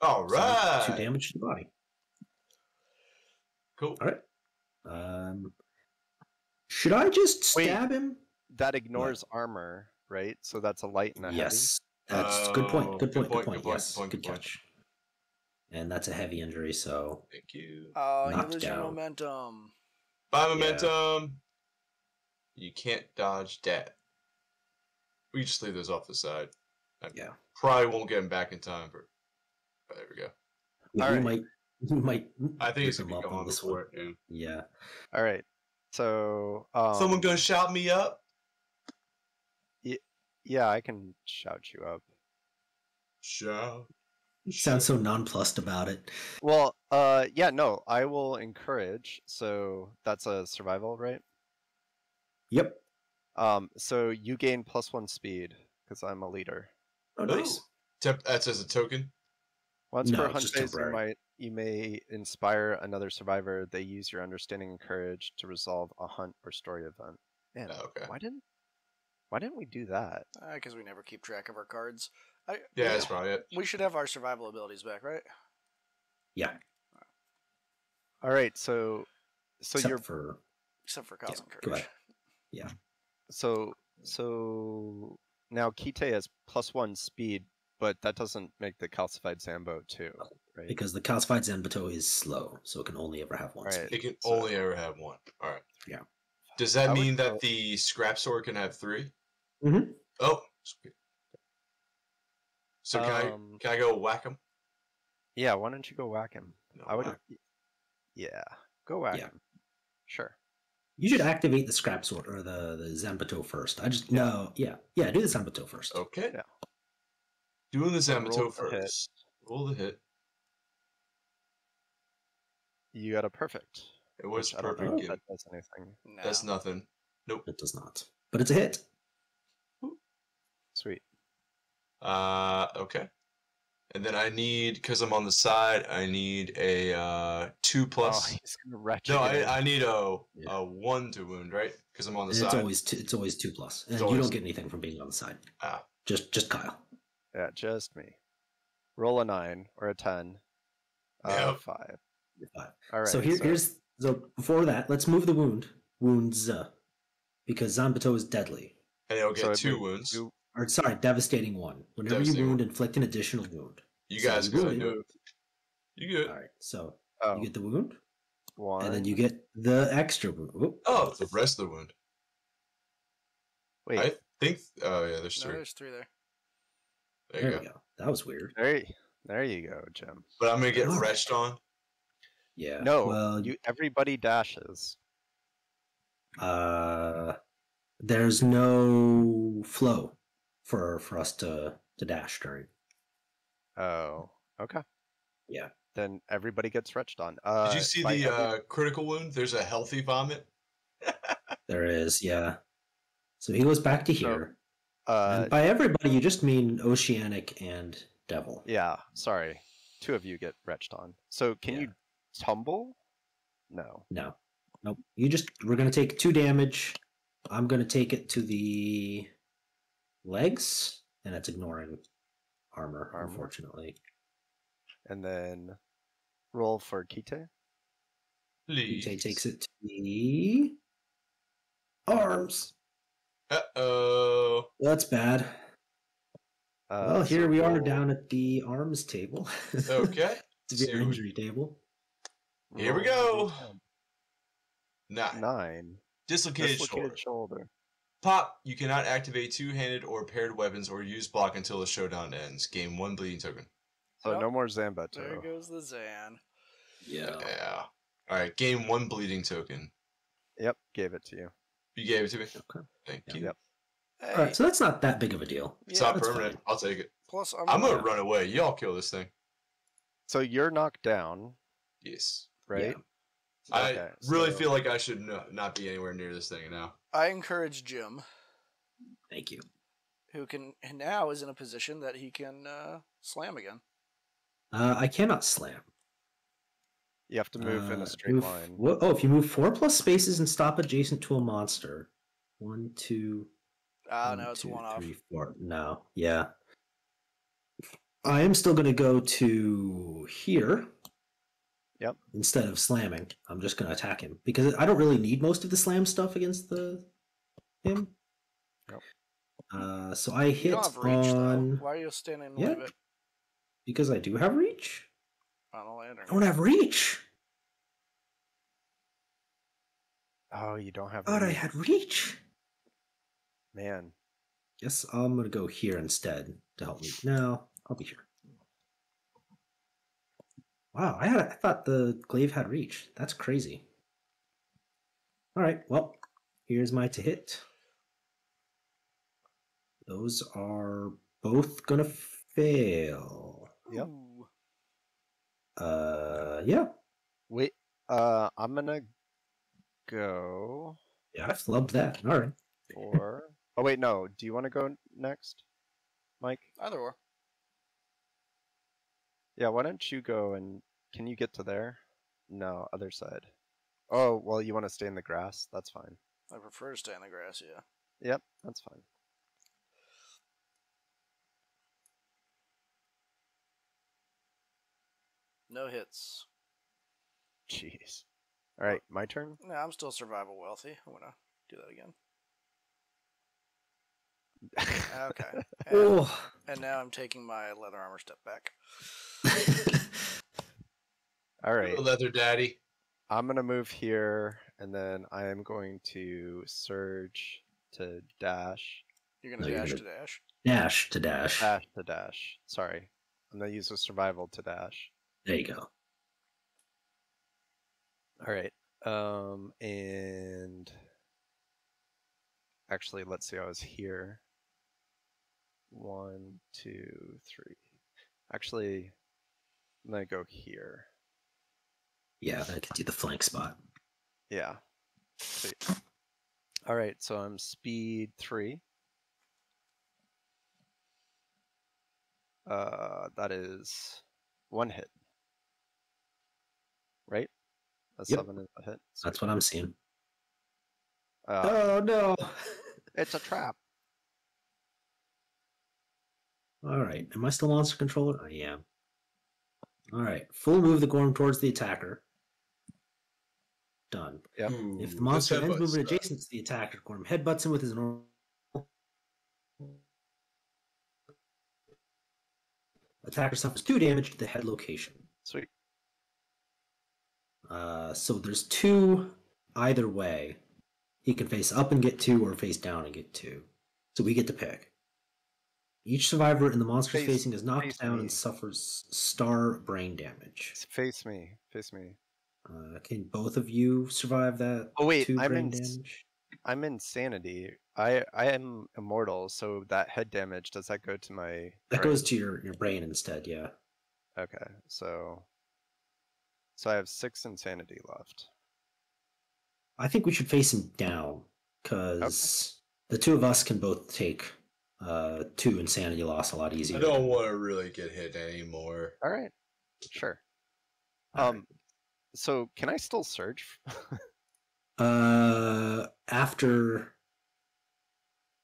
[SPEAKER 2] All right.
[SPEAKER 1] So, two damage to the body.
[SPEAKER 2] Cool.
[SPEAKER 1] All right. Um, should I just
[SPEAKER 3] Wait.
[SPEAKER 1] stab him?
[SPEAKER 3] That ignores armor, right? So that's a light and a heavy.
[SPEAKER 1] Yes. That's good
[SPEAKER 2] Oh,
[SPEAKER 1] point. Good
[SPEAKER 2] good
[SPEAKER 1] point. Good
[SPEAKER 2] point,
[SPEAKER 1] point.
[SPEAKER 2] good point,
[SPEAKER 1] Yes.
[SPEAKER 2] good point,
[SPEAKER 1] Good
[SPEAKER 2] good point.
[SPEAKER 1] catch. And that's a heavy injury, so
[SPEAKER 2] Thank you.
[SPEAKER 4] Oh, you
[SPEAKER 1] Knocked
[SPEAKER 4] lose your
[SPEAKER 1] down.
[SPEAKER 4] momentum.
[SPEAKER 2] By momentum. You can't dodge that. We just leave those off the side. I
[SPEAKER 1] yeah.
[SPEAKER 2] probably won't get him back in time for. But there we go.
[SPEAKER 1] We,
[SPEAKER 3] All
[SPEAKER 1] might. We might.
[SPEAKER 2] I think it's
[SPEAKER 1] him
[SPEAKER 2] gonna be
[SPEAKER 1] up on this
[SPEAKER 2] before.
[SPEAKER 1] one.
[SPEAKER 2] Yeah.
[SPEAKER 1] Yeah.
[SPEAKER 3] All right. So um,
[SPEAKER 2] Someone gonna shout me up?
[SPEAKER 3] Yeah, I can shout you up.
[SPEAKER 2] Shout.
[SPEAKER 1] You sound so nonplussed about it.
[SPEAKER 3] Well, uh, yeah, no, I will encourage. So that's a survival, right?
[SPEAKER 1] Yep.
[SPEAKER 3] Um, so you gain plus one speed because I'm a leader.
[SPEAKER 1] Oh, nice.
[SPEAKER 2] Temp- that's as a token.
[SPEAKER 3] Once
[SPEAKER 1] No,
[SPEAKER 3] per
[SPEAKER 1] it's
[SPEAKER 3] hunt phase, you might you may inspire another survivor. They use your understanding and courage to resolve a hunt or story event. Man,
[SPEAKER 2] Oh, okay.
[SPEAKER 3] why didn't why didn't we do that?
[SPEAKER 4] Because we never keep track of our cards. I,
[SPEAKER 2] Yeah,
[SPEAKER 4] we-
[SPEAKER 2] that's probably it.
[SPEAKER 4] We should have our survival abilities back, right?
[SPEAKER 1] Yeah.
[SPEAKER 3] All right, so so
[SPEAKER 1] Except
[SPEAKER 3] you're
[SPEAKER 1] for
[SPEAKER 4] Except for Cause and
[SPEAKER 1] go
[SPEAKER 4] Courage.
[SPEAKER 1] ahead.
[SPEAKER 3] so so now Kite has plus one speed, but that doesn't make the calcified Zanbato, right?
[SPEAKER 1] because the calcified Zanbato is slow, so it can only ever have one.
[SPEAKER 3] Right.
[SPEAKER 1] speed.
[SPEAKER 2] It can
[SPEAKER 3] So-
[SPEAKER 2] only ever have one. All right.
[SPEAKER 1] Yeah.
[SPEAKER 2] Does that
[SPEAKER 3] I would
[SPEAKER 2] mean that
[SPEAKER 3] go-
[SPEAKER 2] the scrap sword can have 3
[SPEAKER 1] Mhm.
[SPEAKER 2] Oh. sweet. So can
[SPEAKER 3] Um,
[SPEAKER 2] I can I go whack him?
[SPEAKER 3] Yeah, why don't you go whack him?
[SPEAKER 2] No,
[SPEAKER 3] I would.
[SPEAKER 2] whack.
[SPEAKER 3] Yeah, go whack
[SPEAKER 1] Yeah.
[SPEAKER 3] him. Sure.
[SPEAKER 1] You should activate the scrap sword or the the Zanbato first. I just no, yeah, yeah. Do the Zanbato first.
[SPEAKER 2] Okay.
[SPEAKER 3] Yeah.
[SPEAKER 2] Doing the
[SPEAKER 3] Then roll
[SPEAKER 2] Zanbato
[SPEAKER 3] the
[SPEAKER 2] first. Roll the hit.
[SPEAKER 3] You got a perfect.
[SPEAKER 2] It was
[SPEAKER 3] which I don't
[SPEAKER 2] perfect.
[SPEAKER 3] know if
[SPEAKER 2] game.
[SPEAKER 3] that does anything.
[SPEAKER 4] No.
[SPEAKER 2] That's nothing. Nope.
[SPEAKER 1] It does not, but it's a hit.
[SPEAKER 3] Sweet.
[SPEAKER 2] Uh, okay. And then I need, because I'm on the side, I need a uh, two
[SPEAKER 3] Oh,
[SPEAKER 2] plus.
[SPEAKER 3] he's gonna wretch
[SPEAKER 2] no. I, I need a,
[SPEAKER 1] Yeah.
[SPEAKER 2] a one to wound, right? Because I'm on the
[SPEAKER 1] And
[SPEAKER 2] side.
[SPEAKER 1] it's always two, it's always two plus, and you don't get anything from being on the side.
[SPEAKER 2] Ah.
[SPEAKER 1] Just just Kyle.
[SPEAKER 3] Yeah, just me. Roll a nine or a ten. Uh,
[SPEAKER 2] Yep.
[SPEAKER 3] five.
[SPEAKER 1] You're.
[SPEAKER 3] All right.
[SPEAKER 1] so here, here's so before that, let's move the wound wounds uh, because Zanbato is deadly.
[SPEAKER 2] and it'll get
[SPEAKER 3] so
[SPEAKER 2] two wounds.
[SPEAKER 3] two-
[SPEAKER 1] Or sorry, devastating one. Whenever
[SPEAKER 2] Devastating
[SPEAKER 1] you wound,
[SPEAKER 2] one.
[SPEAKER 1] inflict an additional wound.
[SPEAKER 2] You
[SPEAKER 1] so
[SPEAKER 2] guys
[SPEAKER 1] you
[SPEAKER 2] go
[SPEAKER 1] wound
[SPEAKER 2] and
[SPEAKER 1] it.
[SPEAKER 2] do it. You good?
[SPEAKER 1] All right, so
[SPEAKER 3] Oh,
[SPEAKER 1] you get the wound,
[SPEAKER 3] one.
[SPEAKER 1] and then you get the extra wound. Whoop.
[SPEAKER 2] Oh, the rest of the wound.
[SPEAKER 3] Wait,
[SPEAKER 2] I think. Oh yeah, there's
[SPEAKER 4] No,
[SPEAKER 2] three.
[SPEAKER 4] there's three there.
[SPEAKER 2] There
[SPEAKER 1] there
[SPEAKER 2] you
[SPEAKER 1] we
[SPEAKER 2] go.
[SPEAKER 1] go. That was weird.
[SPEAKER 3] there, y- there you go, Jim.
[SPEAKER 2] But I'm gonna get
[SPEAKER 1] Oh.
[SPEAKER 2] retched on.
[SPEAKER 1] Yeah.
[SPEAKER 3] No,
[SPEAKER 1] Well,
[SPEAKER 3] you. Everybody dashes.
[SPEAKER 1] uh, there's no flow for for us to to dash during.
[SPEAKER 3] Oh, okay.
[SPEAKER 1] Yeah.
[SPEAKER 3] Then everybody gets retched on. Uh,
[SPEAKER 2] Did you see the uh, critical wound? There's a healthy vomit.
[SPEAKER 1] There is, yeah. So he goes back to here.
[SPEAKER 3] uh,
[SPEAKER 1] and by everybody, you just mean Oceanic and Devil.
[SPEAKER 3] yeah. Sorry, two of you get retched on. So can
[SPEAKER 1] Yeah.
[SPEAKER 3] you tumble? No.
[SPEAKER 1] No, nope. You just we're gonna take two damage. I'm gonna take it to the legs, and it's ignoring armor,
[SPEAKER 3] Armor.
[SPEAKER 1] unfortunately.
[SPEAKER 3] And then roll for Kite.
[SPEAKER 2] Please.
[SPEAKER 1] He takes it to the arms.
[SPEAKER 2] Uh oh.
[SPEAKER 1] That's bad.
[SPEAKER 3] Uh,
[SPEAKER 1] well, here
[SPEAKER 3] so
[SPEAKER 1] we are
[SPEAKER 3] roll-
[SPEAKER 1] down at the arms table.
[SPEAKER 2] Okay.
[SPEAKER 1] Severe
[SPEAKER 2] Serious.
[SPEAKER 1] injury table.
[SPEAKER 2] Here we go. Nine.
[SPEAKER 3] Nine.
[SPEAKER 2] Dislocated,
[SPEAKER 3] Dislocated
[SPEAKER 2] shoulder.
[SPEAKER 3] shoulder.
[SPEAKER 2] Pop. You cannot activate two-handed or paired weapons or use block until the showdown ends. Game one bleeding token.
[SPEAKER 3] Oh, so
[SPEAKER 4] Yep.
[SPEAKER 3] no more
[SPEAKER 4] There goes the Zan.
[SPEAKER 1] Yeah.
[SPEAKER 2] Yeah. All right. game one bleeding token.
[SPEAKER 3] Yep, gave it to you.
[SPEAKER 2] You gave it to me.
[SPEAKER 1] Okay.
[SPEAKER 2] Thank
[SPEAKER 1] Yeah.
[SPEAKER 2] you.
[SPEAKER 3] Yep.
[SPEAKER 4] Hey,
[SPEAKER 1] All right, so that's not that big of a deal.
[SPEAKER 2] It's
[SPEAKER 4] yeah,
[SPEAKER 2] not permanent.
[SPEAKER 1] fine.
[SPEAKER 2] I'll take it.
[SPEAKER 4] plus I'm,
[SPEAKER 2] I'm gonna
[SPEAKER 1] Yeah.
[SPEAKER 2] run away. Y'all kill this thing.
[SPEAKER 3] So you're knocked down,
[SPEAKER 2] Yes.
[SPEAKER 3] right?
[SPEAKER 2] I
[SPEAKER 3] Okay,
[SPEAKER 2] really
[SPEAKER 3] so-
[SPEAKER 2] feel like I should not be anywhere near this thing now.
[SPEAKER 4] I encourage Jim,
[SPEAKER 1] Thank you.
[SPEAKER 4] who can now is in a position that he can uh, slam again.
[SPEAKER 1] Uh, I cannot slam.
[SPEAKER 3] You have to move in
[SPEAKER 1] Uh,
[SPEAKER 3] a straight
[SPEAKER 1] move-
[SPEAKER 3] line.
[SPEAKER 1] wha- oh, if you move four plus spaces and stop adjacent to a monster. One, two.
[SPEAKER 4] Ah,
[SPEAKER 1] one,
[SPEAKER 4] no, it's
[SPEAKER 1] two,
[SPEAKER 4] one off.
[SPEAKER 1] three, four. No, yeah. I am still going to go to here.
[SPEAKER 3] Yep.
[SPEAKER 1] Instead of slamming, I'm just going to attack him because I don't really need most of the slam stuff against the him.
[SPEAKER 3] Yep.
[SPEAKER 1] Uh, so I
[SPEAKER 4] You
[SPEAKER 1] hit
[SPEAKER 4] don't have reach
[SPEAKER 1] on
[SPEAKER 4] though. Why are you standing in the
[SPEAKER 1] Yeah.
[SPEAKER 4] way of it
[SPEAKER 1] because I do have reach.
[SPEAKER 4] on the lantern?
[SPEAKER 1] I don't have reach.
[SPEAKER 3] Oh, you don't have.
[SPEAKER 1] Thought I had reach.
[SPEAKER 3] Man,
[SPEAKER 1] Guess I'm gonna go here instead to help me. No, I'll be here. Wow, I had I thought the glaive had reach. That's crazy. All right, well, here's my to hit. Those are both gonna fail.
[SPEAKER 3] Yep.
[SPEAKER 1] Uh, yeah,
[SPEAKER 3] wait. Uh, I'm gonna go
[SPEAKER 1] yeah, I've loved that. All right.
[SPEAKER 3] for. oh wait, no. Do you want to go next, Mike?
[SPEAKER 4] Either or.
[SPEAKER 3] Yeah. Why don't you go and can you get to there? No, other side. Oh well, you want to stay in the grass? That's fine.
[SPEAKER 4] I prefer to stay in the grass. Yeah.
[SPEAKER 3] Yep, that's fine.
[SPEAKER 4] No hits.
[SPEAKER 3] Jeez. All right, my turn.
[SPEAKER 4] No, I'm still survival wealthy. I'm gonna do that again. Okay. And,
[SPEAKER 1] Oh.
[SPEAKER 4] and now I'm taking my leather armor step back.
[SPEAKER 3] All right.
[SPEAKER 2] Leather Daddy.
[SPEAKER 3] I'm gonna move here, and then I am going to surge to dash.
[SPEAKER 4] You're gonna
[SPEAKER 1] No,
[SPEAKER 4] dash
[SPEAKER 1] gonna-
[SPEAKER 4] to dash.
[SPEAKER 1] dash to dash.
[SPEAKER 3] Dash to dash. Sorry, I'm gonna use a survival to dash.
[SPEAKER 1] There you go.
[SPEAKER 3] All right. Um, and actually, let's see. I was here. One, two, three. Actually, I'm gonna go here.
[SPEAKER 1] Yeah, I gets do the flank spot.
[SPEAKER 3] Yeah. Sweet. All right, so I'm speed three. Uh, that is one hit. Right? A
[SPEAKER 1] Yep.
[SPEAKER 3] seven is a hit.
[SPEAKER 1] That's what I'm seeing.
[SPEAKER 3] Uh,
[SPEAKER 1] Oh no.
[SPEAKER 3] it's a trap.
[SPEAKER 1] All right. Am I still monster controller? I am. All right. Full move the Gorm towards the attacker. Done.
[SPEAKER 3] Yep.
[SPEAKER 2] Ooh,
[SPEAKER 1] If the monster ends
[SPEAKER 2] headbutt's
[SPEAKER 1] movement adjacent to the attacker, Gorm headbutts him with his normal. Attacker suffers two damage to the head location.
[SPEAKER 3] Sweet.
[SPEAKER 1] Uh, so there's two either way. He can face up and get two, or face down and get two. So we get to pick. Each survivor in the monster's
[SPEAKER 3] Face-
[SPEAKER 1] facing is knocked
[SPEAKER 3] face
[SPEAKER 1] down
[SPEAKER 3] me.
[SPEAKER 1] and suffers star brain damage.
[SPEAKER 3] Face me. Face me.
[SPEAKER 1] Uh, can both of you survive that?
[SPEAKER 3] Oh, wait,
[SPEAKER 1] two
[SPEAKER 3] I'm
[SPEAKER 1] brain
[SPEAKER 3] in
[SPEAKER 1] damage.
[SPEAKER 3] I'm insanity. I I am immortal, so that head damage does that go to my?
[SPEAKER 1] That
[SPEAKER 3] brain?
[SPEAKER 1] goes to your, your brain instead. Yeah.
[SPEAKER 3] Okay, so so I have six insanity left.
[SPEAKER 1] I think we should face him down because the two of us can both take uh, two insanity loss a lot easier.
[SPEAKER 2] I don't want to really get hit anymore.
[SPEAKER 3] All right, sure.
[SPEAKER 1] All
[SPEAKER 3] Um, so can I still search?
[SPEAKER 1] Uh, after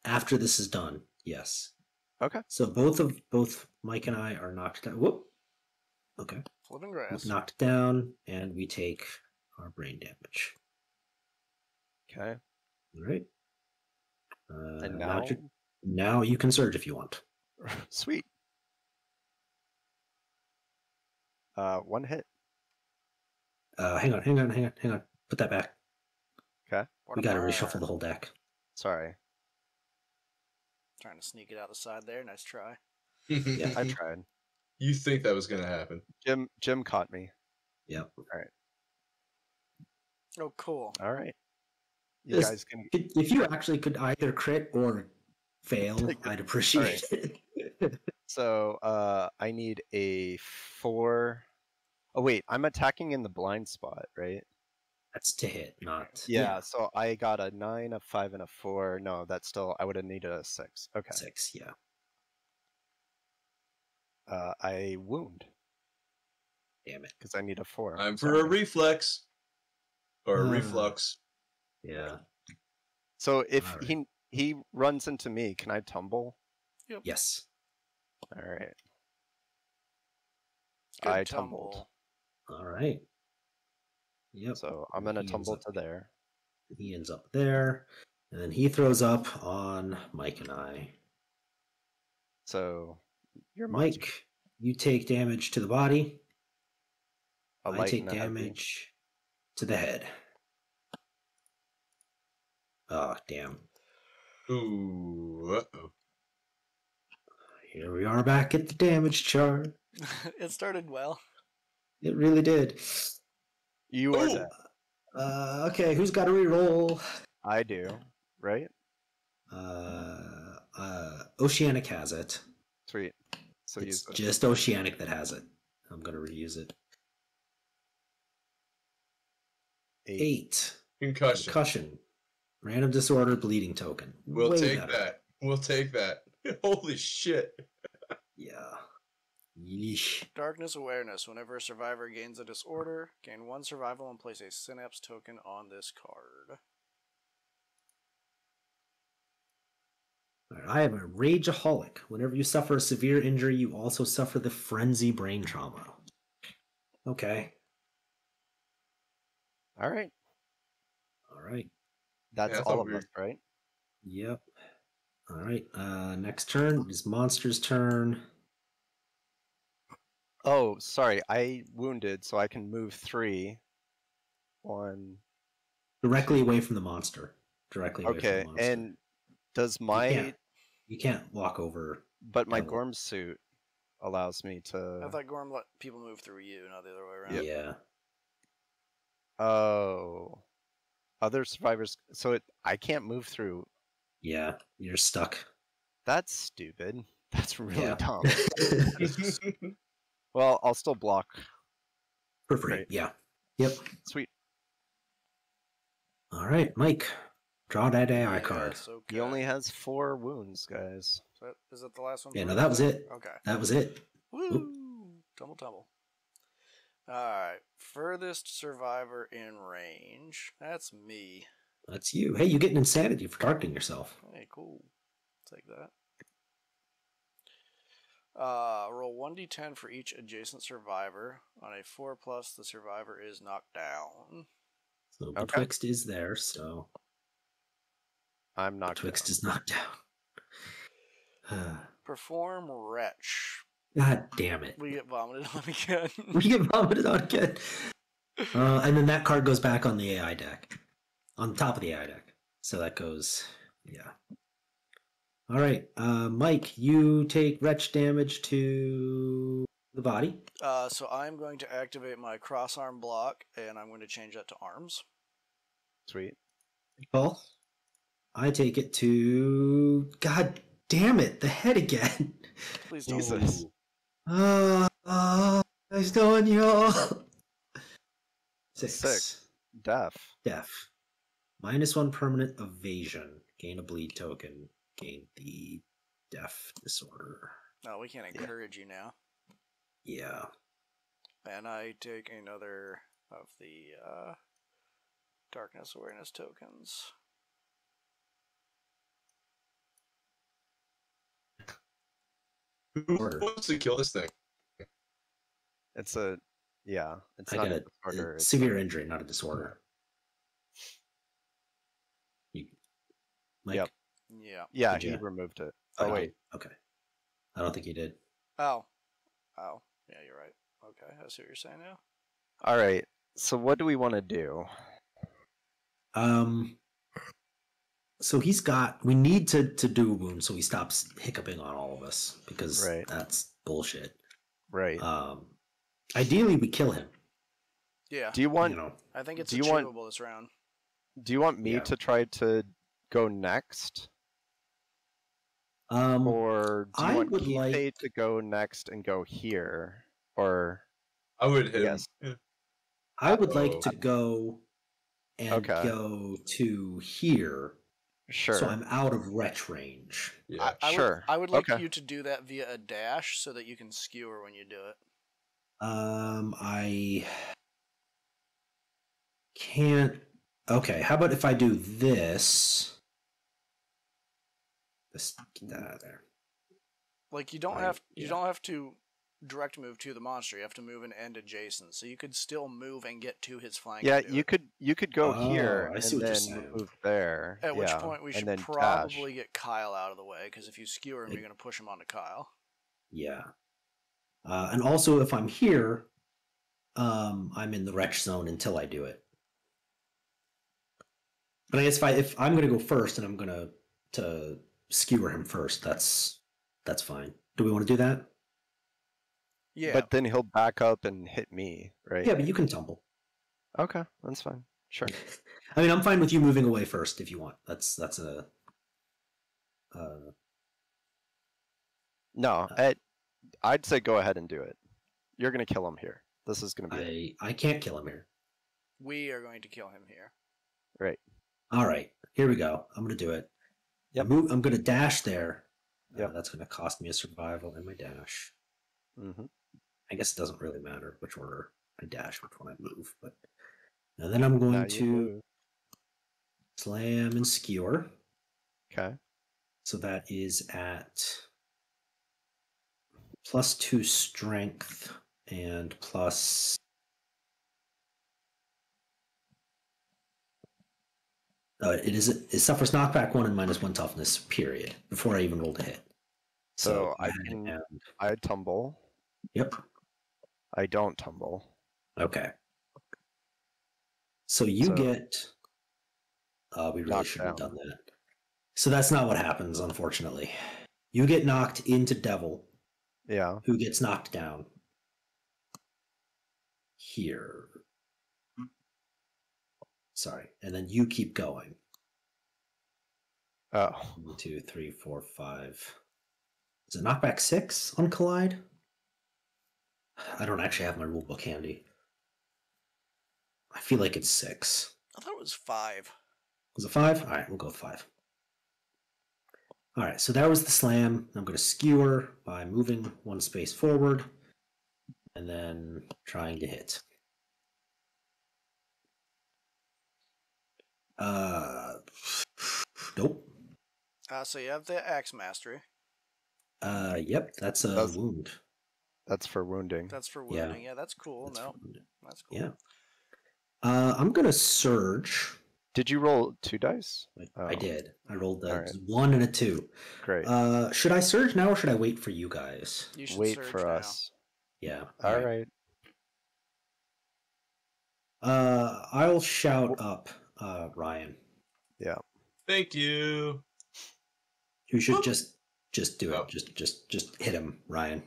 [SPEAKER 1] after this is done, yes.
[SPEAKER 3] Okay.
[SPEAKER 1] So both of both Mike and I are knocked down. Whoop. Okay.
[SPEAKER 4] Flipping
[SPEAKER 1] We've
[SPEAKER 4] grass.
[SPEAKER 1] knocked down, and we take our brain damage.
[SPEAKER 3] okay,
[SPEAKER 1] All right. Uh,
[SPEAKER 3] and
[SPEAKER 1] now
[SPEAKER 3] now,
[SPEAKER 1] you- now you can surge if you want.
[SPEAKER 3] sweet. Uh, one hit.
[SPEAKER 1] Uh, hang on, hang on, hang on, hang on. Put that back.
[SPEAKER 3] Okay,
[SPEAKER 1] We got to reshuffle the whole deck.
[SPEAKER 3] sorry,
[SPEAKER 4] Trying to sneak it out the side there. Nice try.
[SPEAKER 1] Yeah.
[SPEAKER 3] I tried.
[SPEAKER 2] you think that was gonna happen?
[SPEAKER 3] Jim Jim caught me.
[SPEAKER 1] Yep. All right.
[SPEAKER 4] Oh, cool.
[SPEAKER 3] All right, you
[SPEAKER 1] This-
[SPEAKER 3] guys can.
[SPEAKER 1] If you actually could either crit or fail,
[SPEAKER 3] Take
[SPEAKER 1] I'd appreciate it.
[SPEAKER 3] So uh, I need a four. Oh wait, I'm attacking in the blind spot, right?
[SPEAKER 1] That's to hit, not
[SPEAKER 3] Yeah, so I got a nine, a five, and a four. No, that's still I would have needed a six. Okay.
[SPEAKER 1] six. Yeah.
[SPEAKER 3] Uh, I wound
[SPEAKER 1] Damn it.
[SPEAKER 3] because I need a four.
[SPEAKER 2] I'm for a reflex or a
[SPEAKER 1] Ah.
[SPEAKER 2] reflux.
[SPEAKER 1] Yeah.
[SPEAKER 3] So if
[SPEAKER 1] Alright.
[SPEAKER 3] he he runs into me, can I tumble?
[SPEAKER 1] Yes.
[SPEAKER 3] All right.
[SPEAKER 4] Good
[SPEAKER 3] I tumbled.
[SPEAKER 1] All right. Yep.
[SPEAKER 3] So I'm gonna
[SPEAKER 1] He
[SPEAKER 3] tumble to there.
[SPEAKER 1] He ends up there, and then he throws up on Mike and I.
[SPEAKER 3] So you're
[SPEAKER 1] Mike, you take damage to the body.
[SPEAKER 3] A
[SPEAKER 1] I
[SPEAKER 3] light
[SPEAKER 1] take
[SPEAKER 3] and heavy.
[SPEAKER 1] damage to the head. Oh, damn.
[SPEAKER 2] Ooh. Uh-oh.
[SPEAKER 1] Here we are back at the damage chart.
[SPEAKER 4] it started well.
[SPEAKER 1] It really did.
[SPEAKER 3] You are
[SPEAKER 2] Ooh.
[SPEAKER 3] dead.
[SPEAKER 1] Uh, okay, who's got to reroll?
[SPEAKER 3] I do, right?
[SPEAKER 1] Uh, uh, Oceanic has it.
[SPEAKER 3] Sweet. So use
[SPEAKER 1] it's
[SPEAKER 3] this.
[SPEAKER 1] just Oceanic that has it. I'm gonna reuse it.
[SPEAKER 3] eight.
[SPEAKER 1] Eight.
[SPEAKER 2] Concussion.
[SPEAKER 1] Concussion. Random disorder bleeding token.
[SPEAKER 2] We'll
[SPEAKER 1] Way
[SPEAKER 2] take
[SPEAKER 1] better.
[SPEAKER 2] that. We'll take that. Holy shit.
[SPEAKER 1] Yeah. Yeesh.
[SPEAKER 4] Darkness awareness. Whenever a survivor gains a disorder, gain one survival and place a synapse token on this card.
[SPEAKER 1] Alright, I am a rageaholic. Whenever you suffer a severe injury, you also suffer the frenzy brain trauma. Okay.
[SPEAKER 3] All right.
[SPEAKER 1] All right.
[SPEAKER 3] That's
[SPEAKER 2] I
[SPEAKER 3] all of
[SPEAKER 2] we
[SPEAKER 3] us, right?
[SPEAKER 1] Yep. All right. Uh, next turn is monster's turn.
[SPEAKER 3] Oh, sorry. I wounded, so I can move three. One.
[SPEAKER 1] Directly away from the monster. Directly away
[SPEAKER 3] Okay,
[SPEAKER 1] from the monster.
[SPEAKER 3] and does my
[SPEAKER 1] can't. you can't walk over.
[SPEAKER 3] but my
[SPEAKER 1] down the-
[SPEAKER 3] Gorm suit allows me to.
[SPEAKER 4] I thought Gorm let people move through you, not the other way around.
[SPEAKER 1] Yeah.
[SPEAKER 3] Oh, other survivors. So it, I can't move through.
[SPEAKER 1] Yeah. You're stuck.
[SPEAKER 3] That's stupid. That's really
[SPEAKER 1] Yeah.
[SPEAKER 3] dumb. Well, I'll still block.
[SPEAKER 1] For free.
[SPEAKER 3] Right.
[SPEAKER 1] Yeah. Yep.
[SPEAKER 3] Sweet.
[SPEAKER 1] All right, Mike. Draw that AI
[SPEAKER 4] Yeah,
[SPEAKER 1] card.
[SPEAKER 4] it's okay.
[SPEAKER 3] He only has four wounds, guys.
[SPEAKER 4] Is that, is that the last one?
[SPEAKER 1] Yeah, no, that was it.
[SPEAKER 4] Okay.
[SPEAKER 1] That was it.
[SPEAKER 4] Woo! Tumble, tumble. Alright. Furthest survivor in range. That's me.
[SPEAKER 1] That's you. Hey, you get an insanity for targeting yourself.
[SPEAKER 4] Hey, cool. Take that. Uh, roll 1d10 for each adjacent survivor. On a 4 plus, the survivor is knocked down.
[SPEAKER 1] So
[SPEAKER 3] Okay.
[SPEAKER 1] Betwixt is there, so
[SPEAKER 3] I'm not.
[SPEAKER 1] Betwixt is knocked down.
[SPEAKER 4] Perform Retch.
[SPEAKER 1] God damn it.
[SPEAKER 4] We get vomited on again.
[SPEAKER 1] We get vomited on again. Uh, and then that card goes back on the AI deck, on top of the AI deck. So that goes, yeah. All right, uh, Mike, you take retch damage to the body.
[SPEAKER 4] Uh, so I'm going to activate my cross arm block, and I'm going to change that to arms.
[SPEAKER 3] Sweet.
[SPEAKER 1] Paul, I take it to. God damn it, the head again.
[SPEAKER 4] Please don't.
[SPEAKER 3] Jesus.
[SPEAKER 1] Ah, uh, nice knowing you all. Six.
[SPEAKER 3] Six. Deaf.
[SPEAKER 1] Def. Minus one permanent evasion. Gain a bleed token. Gain the deaf disorder.
[SPEAKER 4] No, we can't encourage you now.
[SPEAKER 1] Yeah.
[SPEAKER 4] And I take another of the uh, darkness awareness tokens.
[SPEAKER 2] Who
[SPEAKER 1] Order.
[SPEAKER 2] wants to kill this thing?
[SPEAKER 3] It's a yeah. It's
[SPEAKER 1] I
[SPEAKER 3] not
[SPEAKER 1] got
[SPEAKER 3] a
[SPEAKER 1] a,
[SPEAKER 3] disorder. it's
[SPEAKER 1] severe injury, not a disorder. You, Mike?
[SPEAKER 3] Yep.
[SPEAKER 4] Yeah.
[SPEAKER 3] Yeah,
[SPEAKER 1] Did
[SPEAKER 3] he
[SPEAKER 1] ya?
[SPEAKER 3] removed it.
[SPEAKER 1] I
[SPEAKER 3] Oh
[SPEAKER 1] don't-
[SPEAKER 3] wait.
[SPEAKER 1] Okay. I don't think he did.
[SPEAKER 4] Oh. Oh. Yeah, you're right. Okay, I see what you're saying now.
[SPEAKER 3] All right. So what do we want to do?
[SPEAKER 1] Um. So he's got. We need to to do a wound so he stops hiccuping on all of us because
[SPEAKER 3] Right.
[SPEAKER 1] that's bullshit.
[SPEAKER 3] Right.
[SPEAKER 1] Um. Ideally, we kill him.
[SPEAKER 4] Yeah.
[SPEAKER 3] do you want
[SPEAKER 1] you know.
[SPEAKER 4] I think it's
[SPEAKER 3] do you want-
[SPEAKER 4] this round.
[SPEAKER 3] do you want me
[SPEAKER 1] Yeah.
[SPEAKER 3] to try to go next?
[SPEAKER 1] Um.
[SPEAKER 3] Or do you
[SPEAKER 1] I
[SPEAKER 3] want
[SPEAKER 1] would
[SPEAKER 3] Kithei
[SPEAKER 1] like-
[SPEAKER 3] to go next and go here? Or
[SPEAKER 2] I would hit
[SPEAKER 3] Yes.
[SPEAKER 2] him.
[SPEAKER 1] I would like to go and
[SPEAKER 3] Okay.
[SPEAKER 1] go to here,
[SPEAKER 3] sure.
[SPEAKER 1] so I'm out of retch range.
[SPEAKER 2] Yeah.
[SPEAKER 4] I
[SPEAKER 3] Sure.
[SPEAKER 4] Would, I would like
[SPEAKER 3] Okay.
[SPEAKER 4] you to do that via a dash so that you can skewer when you do it.
[SPEAKER 1] Um, I can't. Okay, how about if I do this? This get that out of there.
[SPEAKER 4] Like you don't
[SPEAKER 1] Right,
[SPEAKER 4] have you
[SPEAKER 1] yeah.
[SPEAKER 4] don't have to direct move to the monster. You have to move and end adjacent. So you could still move and get to his flank.
[SPEAKER 3] yeah, you
[SPEAKER 4] it.
[SPEAKER 3] could you could go here
[SPEAKER 1] Oh, I
[SPEAKER 3] and
[SPEAKER 1] see what you're
[SPEAKER 3] then
[SPEAKER 1] saying.
[SPEAKER 3] move there.
[SPEAKER 4] At which point we
[SPEAKER 3] and
[SPEAKER 4] should
[SPEAKER 3] then dash.
[SPEAKER 4] probably get Kyle out of the way because if you skewer him,
[SPEAKER 1] It-
[SPEAKER 4] you're going to push him onto Kyle.
[SPEAKER 1] Yeah. Uh, and also, if I'm here, um, I'm in the retch zone until I do it. But I guess if I if I'm gonna go first and I'm gonna to skewer him first, that's that's fine. Do we want to do that?
[SPEAKER 4] Yeah.
[SPEAKER 3] But then he'll back up and hit me, right?
[SPEAKER 1] Yeah, but you can tumble.
[SPEAKER 3] Okay, that's fine. Sure.
[SPEAKER 1] I mean, I'm fine with you moving away first if you want. That's that's a. Uh,
[SPEAKER 3] No, I, I'd say go ahead and do it. You're gonna kill him here. This is gonna be it.
[SPEAKER 1] I I can't kill him here.
[SPEAKER 4] we are going to kill him here. Right.
[SPEAKER 1] All right, here we go. I'm gonna do it.
[SPEAKER 3] Yep.
[SPEAKER 1] I'm, move, I'm gonna dash there. Uh, that's gonna cost me a survival and my dash.
[SPEAKER 3] hmm
[SPEAKER 1] I guess it doesn't really matter which order I dash, which one I move, but and then I'm going to slam and skewer.
[SPEAKER 3] Okay.
[SPEAKER 1] So that is at plus two strength and plus. Uh, it is it suffers knockback one and minus one toughness. Period. Before I even rolled a hit.
[SPEAKER 3] So I can-
[SPEAKER 1] and-
[SPEAKER 3] I tumble.
[SPEAKER 1] Yep.
[SPEAKER 3] I don't tumble.
[SPEAKER 1] Okay. So you
[SPEAKER 3] So-
[SPEAKER 1] get. Uh, we really should have done that. So that's not what happens, unfortunately. You get knocked into Devil,
[SPEAKER 3] Yeah.
[SPEAKER 1] who gets knocked down. Here. Sorry. And then you keep going.
[SPEAKER 3] Oh.
[SPEAKER 1] One, two, three, four, five. Is it knockback six on Collide? I don't actually have my rulebook handy. I feel like it's six.
[SPEAKER 4] I thought it was five.
[SPEAKER 1] Was it five? All right, we'll go with five. All right, so that was the slam. I'm going to skewer by moving one space forward and then trying to hit. Uh, nope.
[SPEAKER 4] Uh, so you have the axe mastery.
[SPEAKER 1] Uh, yep, that's a
[SPEAKER 3] That's-
[SPEAKER 1] wound.
[SPEAKER 3] That's for wounding.
[SPEAKER 4] That's for wounding. Yeah, that's cool.
[SPEAKER 1] That's
[SPEAKER 4] no, that's cool.
[SPEAKER 1] Yeah. Uh, I'm gonna surge.
[SPEAKER 3] Did you roll two dice?
[SPEAKER 1] I,
[SPEAKER 3] Oh.
[SPEAKER 1] I did. I rolled the
[SPEAKER 3] Alright.
[SPEAKER 1] one and a two.
[SPEAKER 3] Great.
[SPEAKER 1] Uh, should I surge now or should I wait for you guys?
[SPEAKER 4] You should
[SPEAKER 3] Wait
[SPEAKER 4] surge
[SPEAKER 3] for
[SPEAKER 4] now.
[SPEAKER 3] us.
[SPEAKER 1] Yeah.
[SPEAKER 3] All right.
[SPEAKER 1] Uh, I'll shout up uh, Ryan. Yeah.
[SPEAKER 2] Thank you.
[SPEAKER 1] You should
[SPEAKER 2] Whoop.
[SPEAKER 1] just just do it.
[SPEAKER 2] Oh.
[SPEAKER 1] Just just just hit him, Ryan.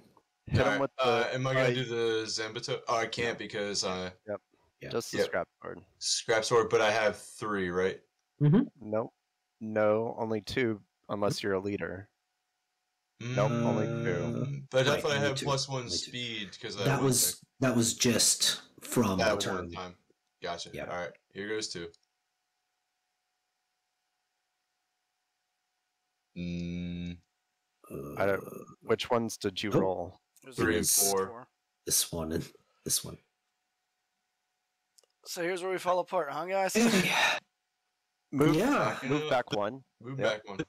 [SPEAKER 3] Hit him with the.
[SPEAKER 2] uh, am I gonna
[SPEAKER 3] uh,
[SPEAKER 2] do the Zanbato? Oh, I can't because uh,
[SPEAKER 1] Yeah.
[SPEAKER 3] Just the
[SPEAKER 2] Yep.
[SPEAKER 3] scrap sword.
[SPEAKER 2] scrap sword, but I have three, right?
[SPEAKER 3] Nope. No, only two, unless you're a leader. Nope, only two.
[SPEAKER 2] Mm, But I
[SPEAKER 1] Right,
[SPEAKER 2] thought I
[SPEAKER 1] only
[SPEAKER 2] had
[SPEAKER 1] two,
[SPEAKER 2] plus one
[SPEAKER 1] only
[SPEAKER 2] speed because
[SPEAKER 1] That was that was just from the
[SPEAKER 2] that
[SPEAKER 1] turn.
[SPEAKER 2] time. Gotcha.
[SPEAKER 1] Yeah.
[SPEAKER 2] All right, here goes two. Mm,
[SPEAKER 3] I don't-
[SPEAKER 1] Uh,
[SPEAKER 3] Which ones did you
[SPEAKER 1] Oh.
[SPEAKER 3] roll?
[SPEAKER 4] It was
[SPEAKER 2] Three and four.
[SPEAKER 4] four.
[SPEAKER 1] this one and this one.
[SPEAKER 4] So here's where we fall apart, huh, guys?
[SPEAKER 3] Move,
[SPEAKER 1] Yeah.
[SPEAKER 3] move back one.
[SPEAKER 2] move
[SPEAKER 3] Yep.
[SPEAKER 2] back one.